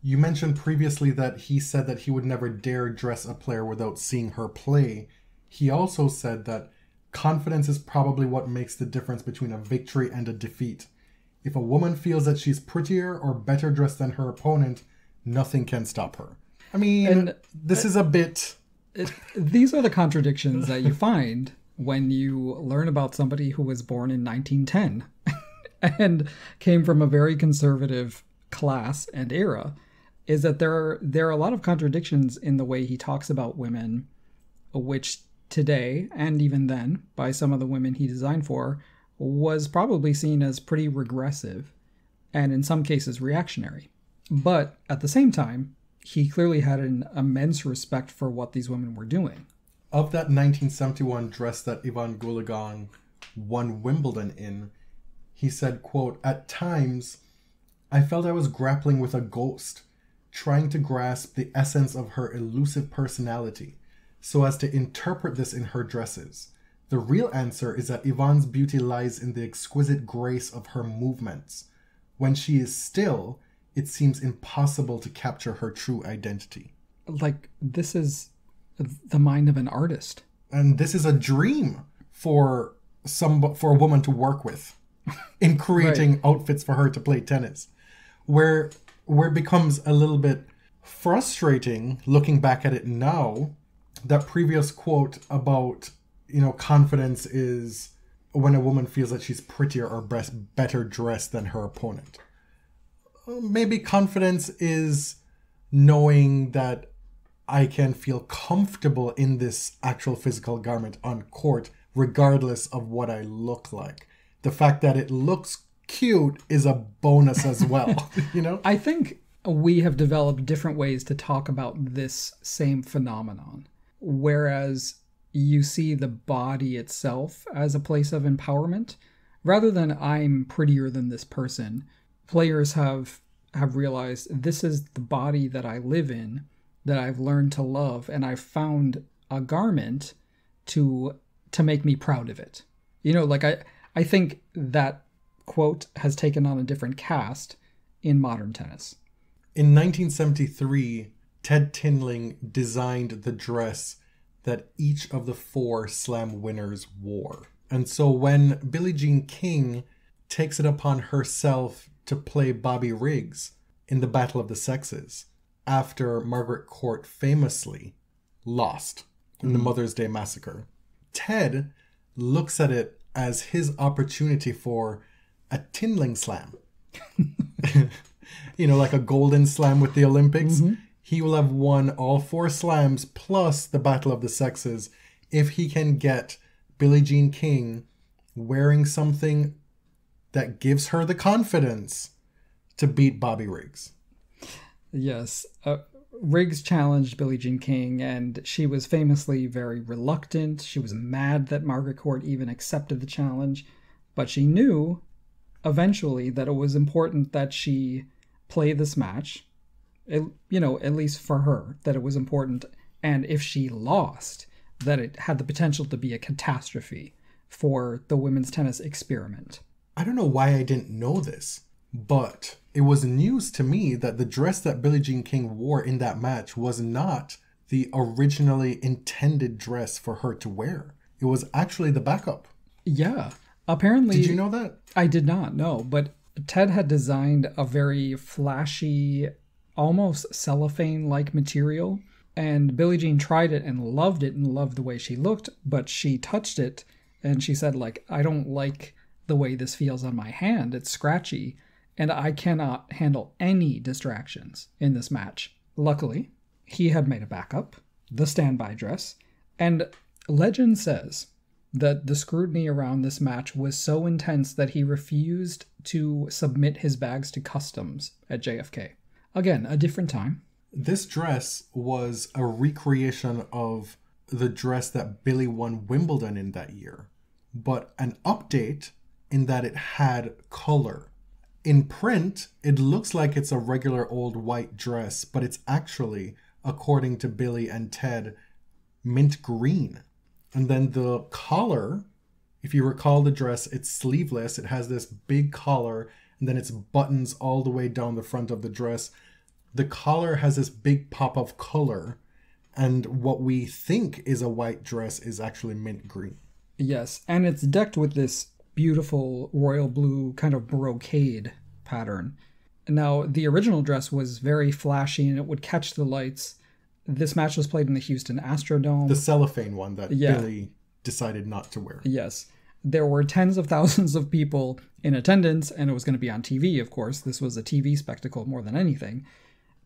You mentioned previously that he said that he would never dare dress a player without seeing her play. He also said that confidence is probably what makes the difference between a victory and a defeat. If a woman feels that she's prettier or better dressed than her opponent, nothing can stop her. I mean, and, this is a bit. It, these are the contradictions that you find when you learn about somebody who was born in 1910 (laughs) and came from a very conservative class and era is that there are there are a lot of contradictions in the way he talks about women which today and even then by some of the women he designed for was probably seen as pretty regressive and in some cases reactionary but at the same time he clearly had an immense respect for what these women were doing of that 1971 dress that Evonne Goolagong won Wimbledon in, he said, quote, At times, I felt I was grappling with a ghost, trying to grasp the essence of her elusive personality, so as to interpret this in her dresses. The real answer is that Evonne's beauty lies in the exquisite grace of her movements. When she is still, it seems impossible to capture her true identity. Like, this is the mind of an artist. And this is a dream for some for a woman to work with (laughs) in creating right. outfits for her to play tennis. Where where it becomes a little bit frustrating looking back at it now, that previous quote about, you know, confidence is when a woman feels that she's prettier or best, better dressed than her opponent. Maybe confidence is knowing that I can feel comfortable in this actual physical garment on court, regardless of what I look like. The fact that it looks cute is a bonus as well, (laughs) you know? I think we have developed different ways to talk about this same phenomenon. Whereas you see the body itself as a place of empowerment, rather than I'm prettier than this person, players have have realized this is the body that I live in that I've learned to love and I've found a garment to to make me proud of it. You know, like I I think that quote has taken on a different cast in modern tennis. In 1973, Ted Tinling designed the dress that each of the four slam winners wore. And so when Billie Jean King takes it upon herself to play Bobby Riggs in the Battle of the Sexes, after Margaret Court famously lost in the mm. Mother's Day Massacre. Ted looks at it as his opportunity for a Tinling slam. (laughs) you know, like a golden slam with the Olympics. Mm-hmm. He will have won all four slams plus the Battle of the Sexes if he can get Billie Jean King wearing something that gives her the confidence to beat Bobby Riggs. Yes. Uh, Riggs challenged Billie Jean King, and she was famously very reluctant. She was mad that Margaret Court even accepted the challenge, but she knew eventually that it was important that she play this match. It, you know, at least for her, that it was important. And if she lost, that it had the potential to be a catastrophe for the women's tennis experiment. I don't know why I didn't know this, but it was news to me that the dress that Billie Jean King wore in that match was not the originally intended dress for her to wear. It was actually the backup. Yeah. Apparently Did you know that? I did not know, but Ted had designed a very flashy, almost cellophane like material, and Billie Jean tried it and loved it and loved the way she looked, but she touched it and she said, like, I don't like the way this feels on my hand. It's scratchy, and I cannot handle any distractions in this match. Luckily, he had made a backup, the standby dress, and legend says that the scrutiny around this match was so intense that he refused to submit his bags to customs at JFK. Again, a different time. This dress was a recreation of the dress that Billie won Wimbledon in that year, but an update in that it had color. In print, it looks like it's a regular old white dress, but it's actually, according to Billie and Ted, mint green. And then the collar, if you recall the dress, it's sleeveless. It has this big collar, and then it's buttons all the way down the front of the dress. The collar has this big pop of color, and what we think is a white dress is actually mint green. Yes, and it's decked with this beautiful royal blue kind of brocade pattern. Now, the original dress was very flashy and it would catch the lights this match was played in the Houston Astrodome. The cellophane one that Yeah. Billie decided not to wear. Yes. There were tens of thousands of people in attendance, and it was going to be on TV, of course. This was a TV spectacle more than anything.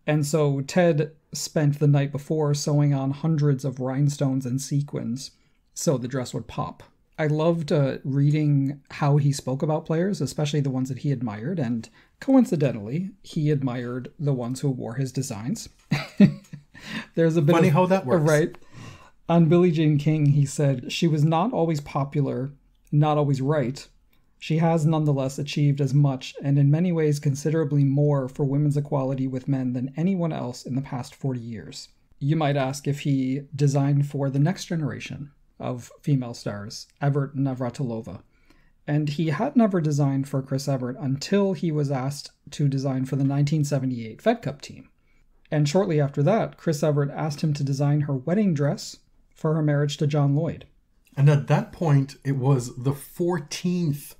And so Ted spent the night before sewing on hundreds of rhinestones and sequins so the dress would pop. I loved uh, reading how he spoke about players, especially the ones that he admired, and coincidentally, he admired the ones who wore his designs. (laughs) There's a bit Funny of, how that works. Right. On Billie Jean King, he said, She was not always popular, not always right. She has nonetheless achieved as much, and in many ways considerably more, for women's equality with men than anyone else in the past 40 years. You might ask if he designed for the next generation of female stars, Evert Navratilova. And he had never designed for Chris Evert until he was asked to design for the 1978 Fed Cup team. And shortly after that, Chris Evert asked him to design her wedding dress for her marriage to John Lloyd. And at that point, it was the 14th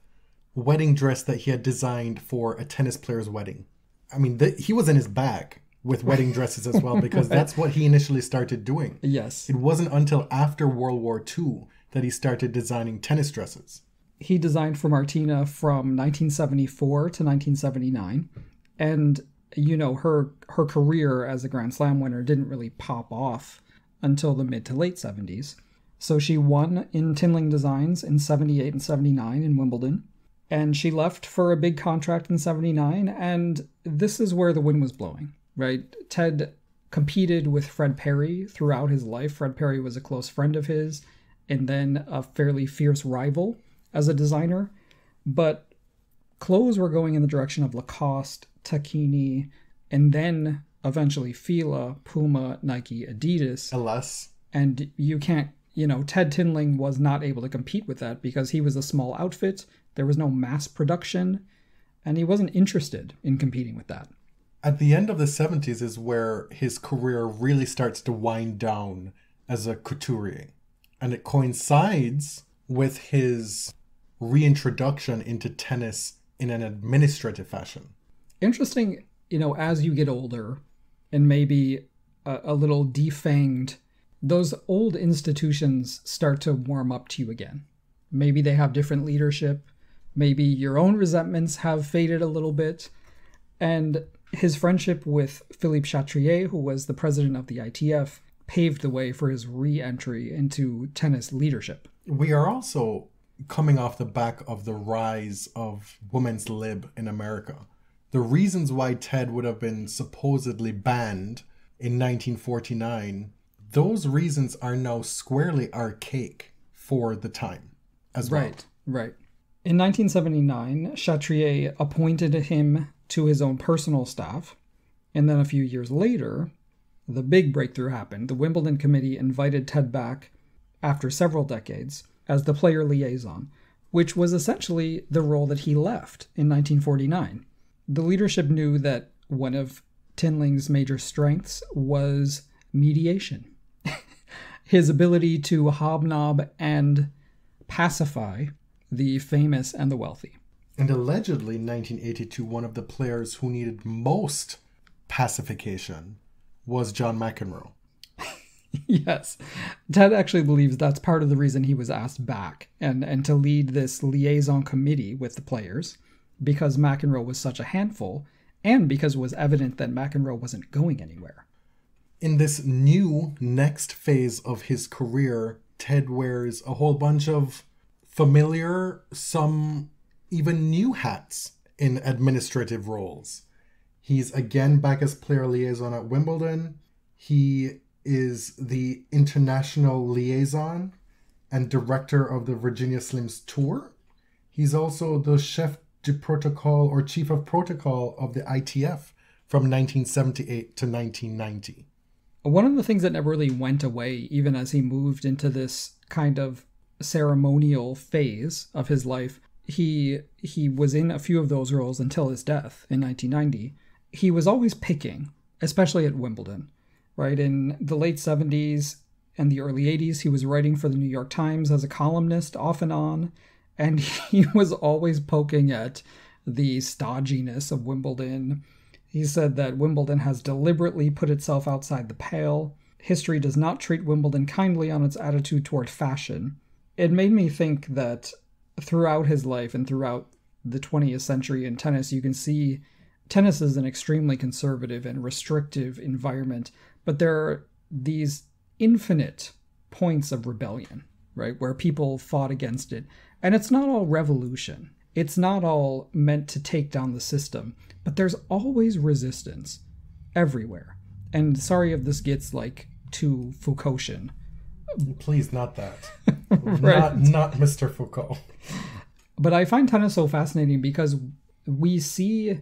wedding dress that he had designed for a tennis player's wedding. I mean, th- he was in his bag with wedding dresses as well because (laughs) that's what he initially started doing. Yes. It wasn't until after World War II that he started designing tennis dresses. He designed for Martina from 1974 to 1979. And you know, her her career as a Grand Slam winner didn't really pop off until the mid to late 70s. So she won in Tinling Designs in 78 and 79 in Wimbledon. And she left for a big contract in 79. And this is where the wind was blowing, right? Ted competed with Fred Perry throughout his life. Fred Perry was a close friend of his and then a fairly fierce rival as a designer. But clothes were going in the direction of Lacoste, Tacchini, and then eventually Fila, Puma, Nike, Adidas. Alas, And you can't, you know, Ted Tinling was not able to compete with that because he was a small outfit. There was no mass production, and he wasn't interested in competing with that. At the end of the 70s is where his career really starts to wind down as a couturier. And it coincides with his reintroduction into tennis in an administrative fashion. Interesting, you know, as you get older and maybe a, a little defanged, those old institutions start to warm up to you again. Maybe they have different leadership. Maybe your own resentments have faded a little bit. And his friendship with Philippe Chatrier, who was the president of the ITF, paved the way for his re entry into tennis leadership. We are also coming off the back of the rise of women's lib in America. The reasons why Ted would have been supposedly banned in 1949, those reasons are now squarely archaic for the time as well. Right, right. In 1979, Chatrier appointed him to his own personal staff, and then a few years later, the big breakthrough happened. The Wimbledon committee invited Ted back after several decades as the player liaison, which was essentially the role that he left in 1949. The leadership knew that one of Tinling's major strengths was mediation. (laughs) His ability to hobnob and pacify the famous and the wealthy. And allegedly, in 1982, one of the players who needed most pacification was John McEnroe. (laughs) yes. Ted actually believes that's part of the reason he was asked back and, and to lead this liaison committee with the players because McEnroe was such a handful and because it was evident that McEnroe wasn't going anywhere. In this new next phase of his career, Ted wears a whole bunch of familiar, some even new hats in administrative roles. He's again back as player liaison at Wimbledon. He is the international liaison and director of the Virginia Slims tour. He's also the chef de protocol or chief of protocol of the ITF from 1978 to 1990. One of the things that never really went away, even as he moved into this kind of ceremonial phase of his life, he he was in a few of those roles until his death in 1990. He was always picking, especially at Wimbledon right? In the late 70s and the early 80s, he was writing for the New York Times as a columnist off and on, and (laughs) he was always poking at the stodginess of Wimbledon. He said that Wimbledon has deliberately put itself outside the pale. History does not treat Wimbledon kindly on its attitude toward fashion. It made me think that throughout his life and throughout the 20th century in tennis, you can see tennis is an extremely conservative and restrictive environment but there are these infinite points of rebellion, right, where people fought against it. And it's not all revolution, it's not all meant to take down the system, but there's always resistance everywhere. And sorry if this gets like too Foucaultian. Please, not that. (laughs) right. Not, not Mr. Foucault. But I find tennis so fascinating because we see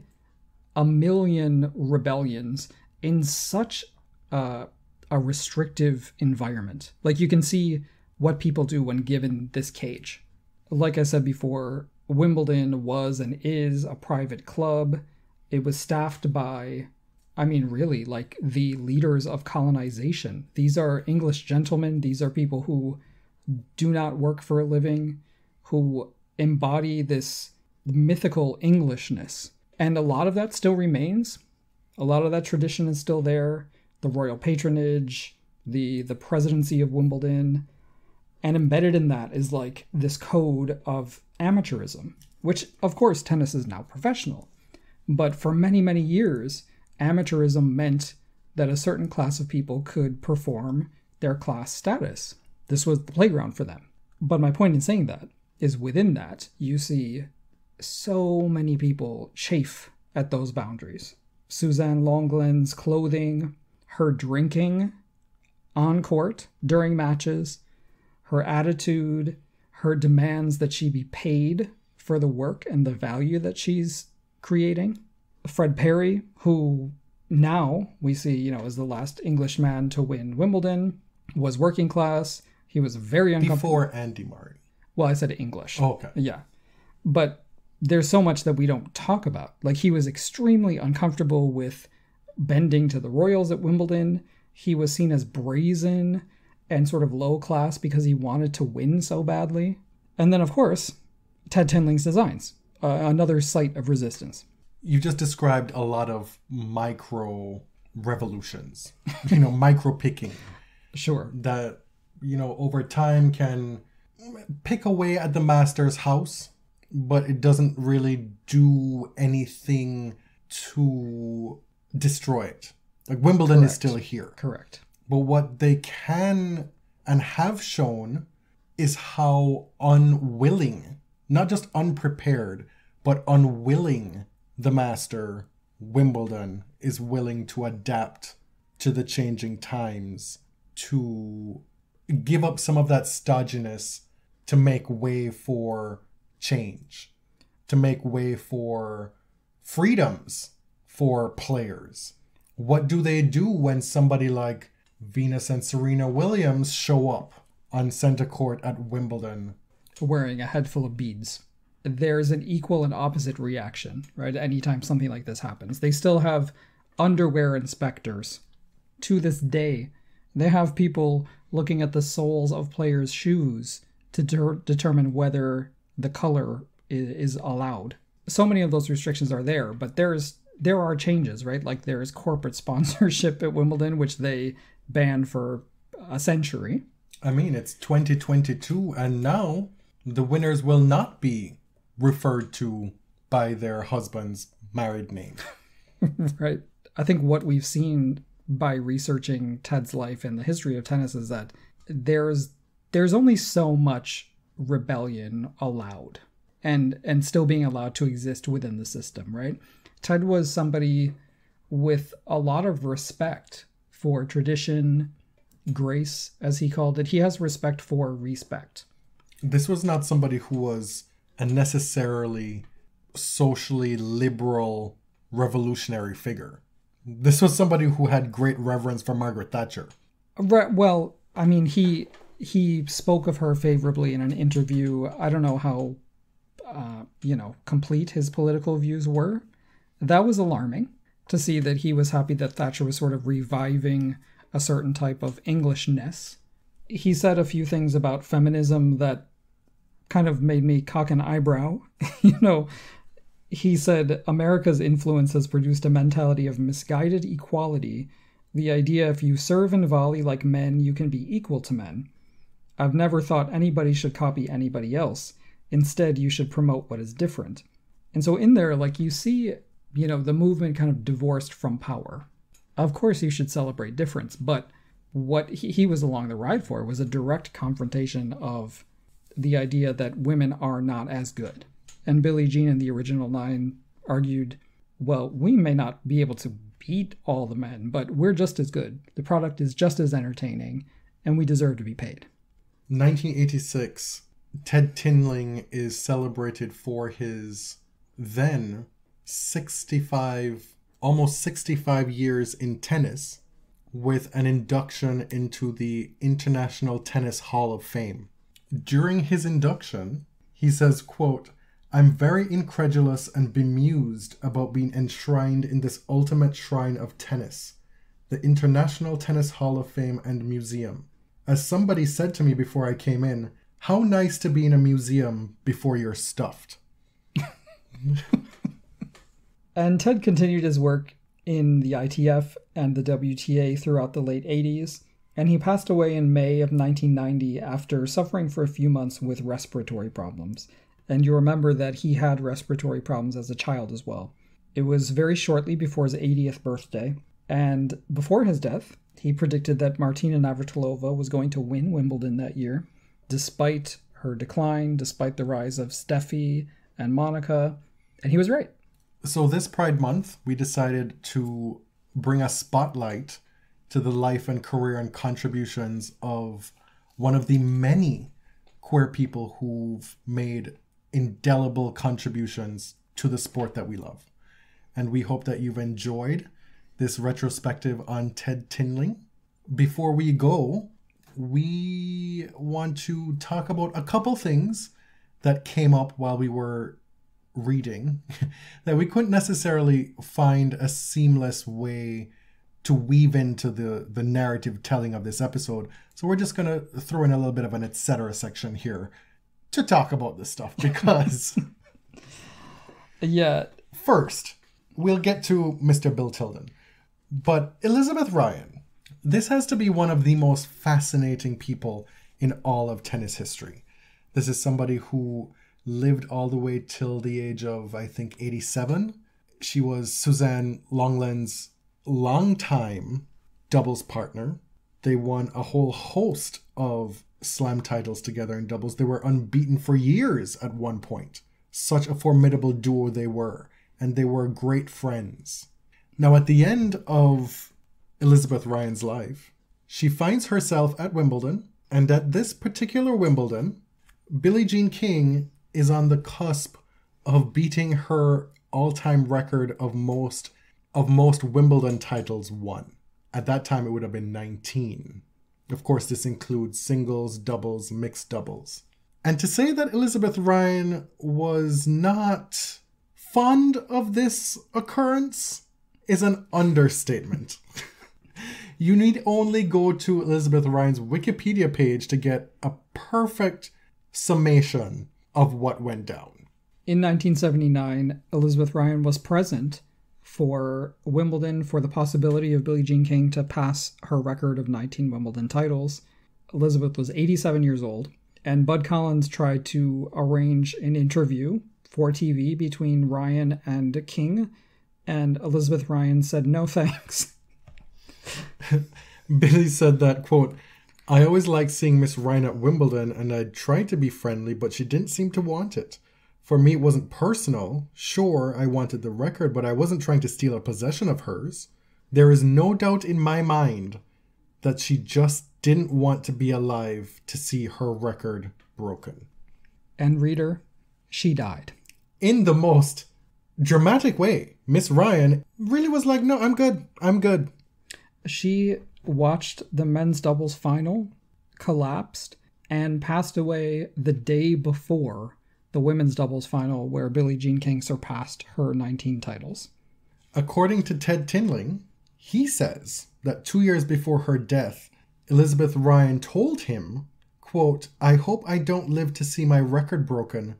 a million rebellions in such uh, a restrictive environment. Like you can see what people do when given this cage. Like I said before, Wimbledon was and is a private club. It was staffed by, I mean, really, like the leaders of colonization. These are English gentlemen. These are people who do not work for a living, who embody this mythical Englishness. And a lot of that still remains. A lot of that tradition is still there the royal patronage, the the presidency of Wimbledon, and embedded in that is like this code of amateurism, which of course tennis is now professional. But for many, many years, amateurism meant that a certain class of people could perform their class status. This was the playground for them. But my point in saying that is within that, you see so many people chafe at those boundaries. Suzanne Lenglen's clothing, her drinking on court during matches, her attitude, her demands that she be paid for the work and the value that she's creating. Fred Perry, who now we see, you know, is the last Englishman to win Wimbledon, was working class. He was very uncomfortable. Before Andy Murray. Well, I said English. Oh, okay. Yeah. But there's so much that we don't talk about. Like he was extremely uncomfortable with bending to the royals at Wimbledon. He was seen as brazen and sort of low class because he wanted to win so badly. And then, of course, Ted Tinling's designs, uh, another site of resistance. You just described a lot of micro revolutions, (laughs) you know, micro picking. Sure. That, you know, over time can pick away at the master's house, but it doesn't really do anything to destroy it. Like Wimbledon Correct. is still here. Correct. But what they can and have shown is how unwilling, not just unprepared, but unwilling the master Wimbledon is willing to adapt to the changing times, to give up some of that stodginess to make way for change, to make way for freedoms for players. What do they do when somebody like Venus and Serena Williams show up on center court at Wimbledon? Wearing a head full of beads. There's an equal and opposite reaction, right? Anytime something like this happens. They still have underwear inspectors to this day. They have people looking at the soles of players' shoes to de- determine whether the color is allowed so many of those restrictions are there, but there's there are changes, right? Like there's corporate (laughs) sponsorship at Wimbledon, which they banned for a century. I mean, it's 2022, and now the winners will not be referred to by their husband's married name. (laughs) right. I think what we've seen by researching Ted's life and the history of tennis is that there's there's only so much rebellion allowed and and still being allowed to exist within the system, right? Ted was somebody with a lot of respect for tradition, grace, as he called it. He has respect for respect. This was not somebody who was a necessarily socially liberal revolutionary figure. This was somebody who had great reverence for Margaret Thatcher. Right, well, I mean, he he spoke of her favorably in an interview. I don't know how, uh, you know, complete his political views were. That was alarming to see that he was happy that Thatcher was sort of reviving a certain type of Englishness. He said a few things about feminism that kind of made me cock an eyebrow. (laughs) you know, he said America's influence has produced a mentality of misguided equality. The idea if you serve and volley like men, you can be equal to men. I've never thought anybody should copy anybody else. Instead, you should promote what is different. And so in there, like you see, you know, the movement kind of divorced from power. Of course, you should celebrate difference, but what he, he was along the ride for was a direct confrontation of the idea that women are not as good. And Billie Jean and the original Nine argued, well, we may not be able to beat all the men, but we're just as good. The product is just as entertaining, and we deserve to be paid. 1986, Ted Tinling is celebrated for his then 65, almost 65 years in tennis with an induction into the International Tennis Hall of Fame. During his induction, he says, quote, I'm very incredulous and bemused about being enshrined in this ultimate shrine of tennis, the International Tennis Hall of Fame and Museum. As somebody said to me before I came in, how nice to be in a museum before you're stuffed. (laughs) and Ted continued his work in the ITF and the WTA throughout the late 80s, and he passed away in May of 1990 after suffering for a few months with respiratory problems. And you remember that he had respiratory problems as a child as well. It was very shortly before his 80th birthday, and before his death, he predicted that Martina Navratilova was going to win Wimbledon that year, despite her decline, despite the rise of Steffi and Monica, and he was right. So, this Pride Month, we decided to bring a spotlight to the life and career and contributions of one of the many queer people who've made indelible contributions to the sport that we love. And we hope that you've enjoyed this retrospective on Ted Tinling. Before we go, we want to talk about a couple things that came up while we were reading (laughs) that we couldn't necessarily find a seamless way to weave into the the narrative telling of this episode. So we're just going to throw in a little bit of an etc section here to talk about this stuff because (laughs) yeah, first we'll get to Mr. Bill Tilden. But Elizabeth Ryan, this has to be one of the most fascinating people in all of tennis history. This is somebody who lived all the way till the age of, I think, 87. She was Suzanne Lenglen's longtime doubles partner. They won a whole host of slam titles together in doubles. They were unbeaten for years at one point. Such a formidable duo they were, and they were great friends. Now, at the end of Elizabeth Ryan's life, she finds herself at Wimbledon, and at this particular Wimbledon, Billie Jean King is on the cusp of beating her all-time record of most of most Wimbledon titles won. At that time it would have been 19. Of course, this includes singles, doubles, mixed doubles. And to say that Elizabeth Ryan was not fond of this occurrence is an understatement. (laughs) you need only go to Elizabeth Ryan's Wikipedia page to get a perfect summation of what went down. In 1979, Elizabeth Ryan was present for Wimbledon for the possibility of Billie Jean King to pass her record of 19 Wimbledon titles. Elizabeth was 87 years old, and Bud Collins tried to arrange an interview for TV between Ryan and King, and Elizabeth Ryan said no thanks. (laughs) Billie said that, quote, I always liked seeing Miss Ryan at Wimbledon and I tried to be friendly, but she didn't seem to want it. For me, it wasn't personal. Sure, I wanted the record, but I wasn't trying to steal a possession of hers. There is no doubt in my mind that she just didn't want to be alive to see her record broken. And reader, she died. In the most dramatic way. Miss Ryan really was like, no, I'm good. I'm good. She watched the men's doubles final, collapsed, and passed away the day before the women's doubles final, where Billie Jean King surpassed her 19 titles. According to Ted Tinling, he says that two years before her death, Elizabeth Ryan told him, quote, I hope I don't live to see my record broken,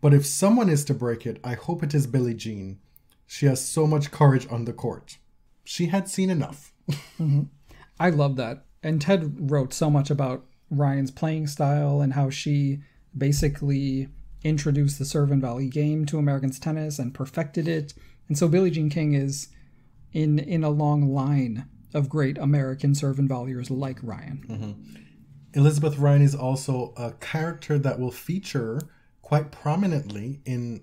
but if someone is to break it, I hope it is Billie Jean. She has so much courage on the court. She had seen enough. mm-hmm. I love that. And Ted wrote so much about Ryan's playing style and how she basically introduced the Serve and Volley game to Americans tennis and perfected it. And so Billie Jean King is in in a long line of great American serve and volleyers like Ryan. Mm-hmm. Elizabeth Ryan is also a character that will feature quite prominently in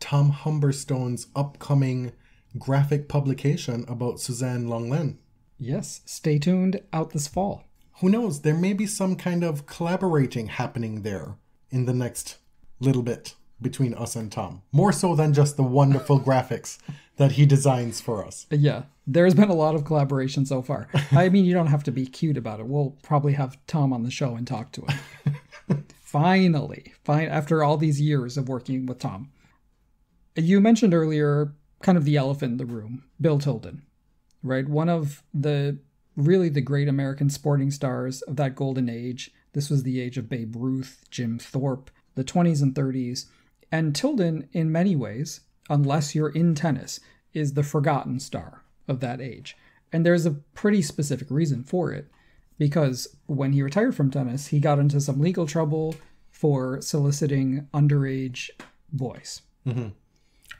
Tom Humberstone's upcoming graphic publication about Suzanne Lenglen. Yes, stay tuned out this fall. Who knows? There may be some kind of collaborating happening there in the next little bit between us and Tom. More so than just the wonderful (laughs) graphics that he designs for us. Yeah, there's been a lot of collaboration so far. I mean, you don't have to be cute about it. We'll probably have Tom on the show and talk to him. (laughs) Finally, fine after all these years of working with Tom. You mentioned earlier kind of the elephant in the room, Bill Tilden, right? One of the really the great American sporting stars of that golden age. This was the age of Babe Ruth, Jim Thorpe, the 20s and 30s. And Tilden, in many ways, unless you're in tennis, is the forgotten star of that age. And there's a pretty specific reason for it because when he retired from tennis, he got into some legal trouble for soliciting underage boys. Mm-hmm.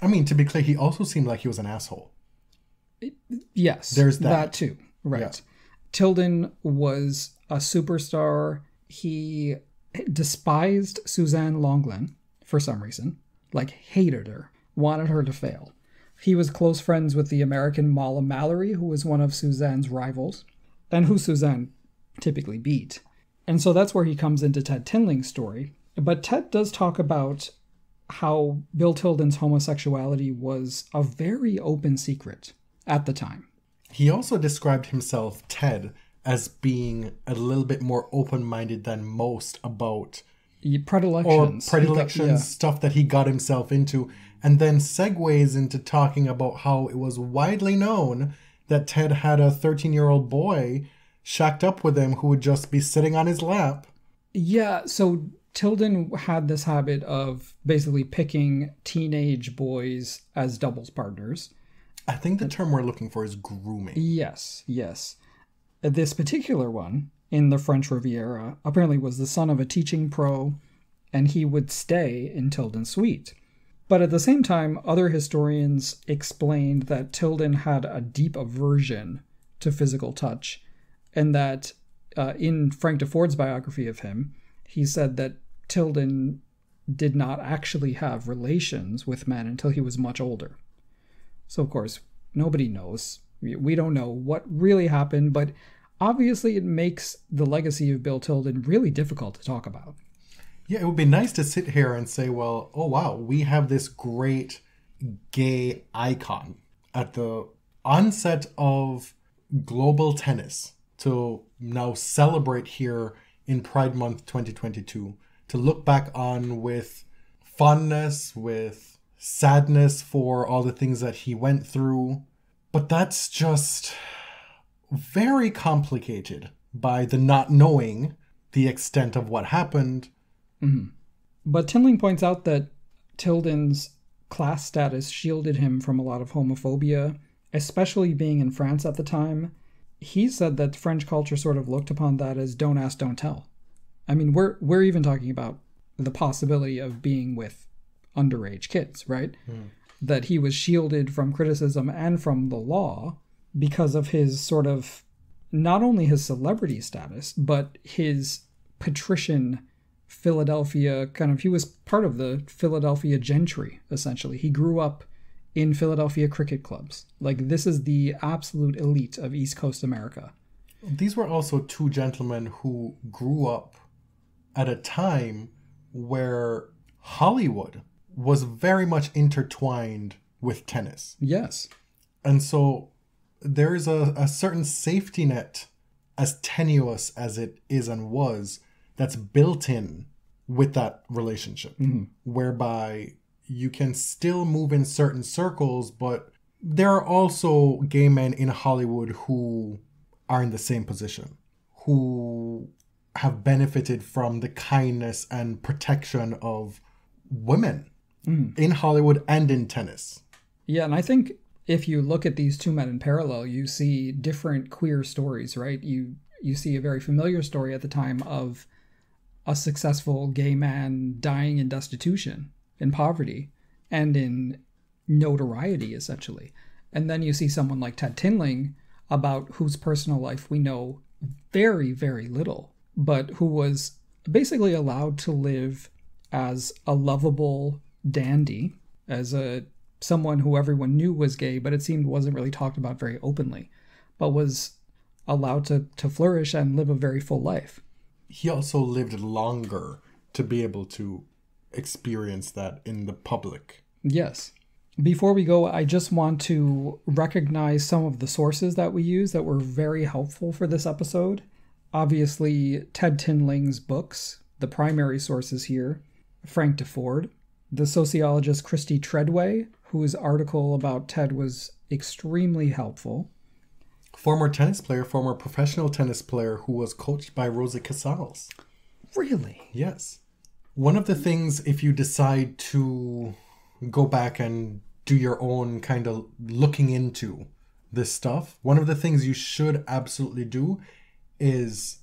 I mean, to be clear, he also seemed like he was an asshole. Yes, there's that, that too. Right. Yeah. Tilden was a superstar. He despised Suzanne Lenglen for some reason, like hated her, wanted her to fail. He was close friends with the American Molla Mallory, who was one of Suzanne's rivals, and who Suzanne typically beat. And so that's where he comes into Ted Tinling's story. But Ted does talk about how Bill Tilden's homosexuality was a very open secret at the time. He also described himself, Ted, as being a little bit more open minded than most about predilections, or predilections, got, yeah. stuff that he got himself into, and then segues into talking about how it was widely known that Ted had a 13 year old boy shacked up with him who would just be sitting on his lap. Yeah, so Tilden had this habit of basically picking teenage boys as doubles partners. I think the term we're looking for is grooming. Yes, yes. This particular one in the French Riviera apparently was the son of a teaching pro, and he would stay in Tilden's suite. But at the same time, other historians explained that Tilden had a deep aversion to physical touch, and that uh, in Frank Deford's biography of him, he said that Tilden did not actually have relations with men until he was much older. So, of course, nobody knows. We don't know what really happened, but obviously it makes the legacy of Bill Tilden really difficult to talk about. Yeah, it would be nice to sit here and say, well, oh wow, we have this great gay icon at the onset of global tennis to now celebrate here in Pride Month 2022, to look back on with fondness, with sadness for all the things that he went through. But that's just very complicated by the not knowing the extent of what happened. Mm-hmm. But Tinling points out that Tilden's class status shielded him from a lot of homophobia, especially being in France at the time. He said that French culture sort of looked upon that as don't ask, don't tell. I mean, we're we're even talking about the possibility of being with underage kids, right? That he was shielded from criticism and from the law because of his sort of not only his celebrity status, but his patrician Philadelphia kind of he was part of the Philadelphia gentry essentially. He grew up in Philadelphia cricket clubs. Like this is the absolute elite of East Coast America. These were also two gentlemen who grew up at a time where Hollywood was very much intertwined with tennis. Yes. And so there's a, a certain safety net, as tenuous as it is and was, that's built in with that relationship, mm-hmm. whereby you can still move in certain circles, but there are also gay men in Hollywood who are in the same position, who have benefited from the kindness and protection of women Mm. in Hollywood and in tennis. Yeah, and I think if you look at these two men in parallel, you see different queer stories, right? You you see a very familiar story at the time of a successful gay man dying in destitution, in poverty, and in notoriety, essentially. And then you see someone like Ted Tinling, about whose personal life we know very, very little, but who was basically allowed to live as a lovable dandy, as a someone who everyone knew was gay, but it seemed wasn't really talked about very openly, but was allowed to, to flourish and live a very full life. he also lived longer to be able to experience that in the public. Yes. Before we go, I just want to recognize some of the sources that we use that were very helpful for this episode. Obviously, Ted Tinling's books, the primary sources here, Frank Deford, the sociologist Christy Treadway, whose article about Ted was extremely helpful. Former tennis player, former professional tennis player who was coached by Rosie Casals. Really? Yes. One of the things, if you decide to go back and do your own kind of looking into this stuff, one of the things you should absolutely do is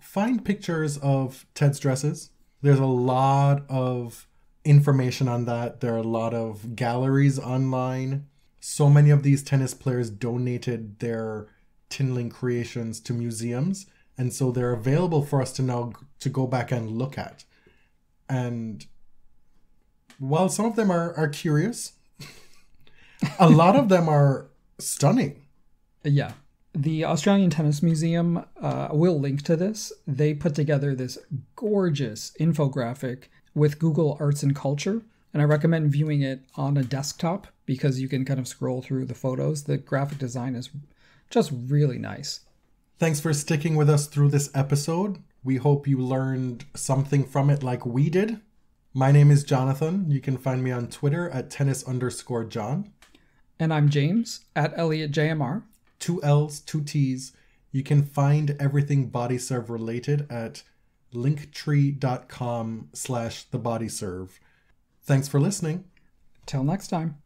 find pictures of Ted's dresses. There's a lot of information on that. There are a lot of galleries online. So many of these tennis players donated their Tinling creations to museums, and so they're available for us to now to go back and look at. And while some of them are, are curious, (laughs) a lot of them are stunning. Yeah. The Australian Tennis Museum, uh, will link to this. They put together this gorgeous infographic with Google Arts and Culture, and I recommend viewing it on a desktop because you can kind of scroll through the photos. The graphic design is just really nice. Thanks for sticking with us through this episode. We hope you learned something from it like we did. My name is Jonathan. You can find me on Twitter at tennis underscore John. And I'm James at Elliot JMR. Two L's, two T's. You can find everything body serve related at linktree.com slash thebodyserve. Thanks for listening. Till next time.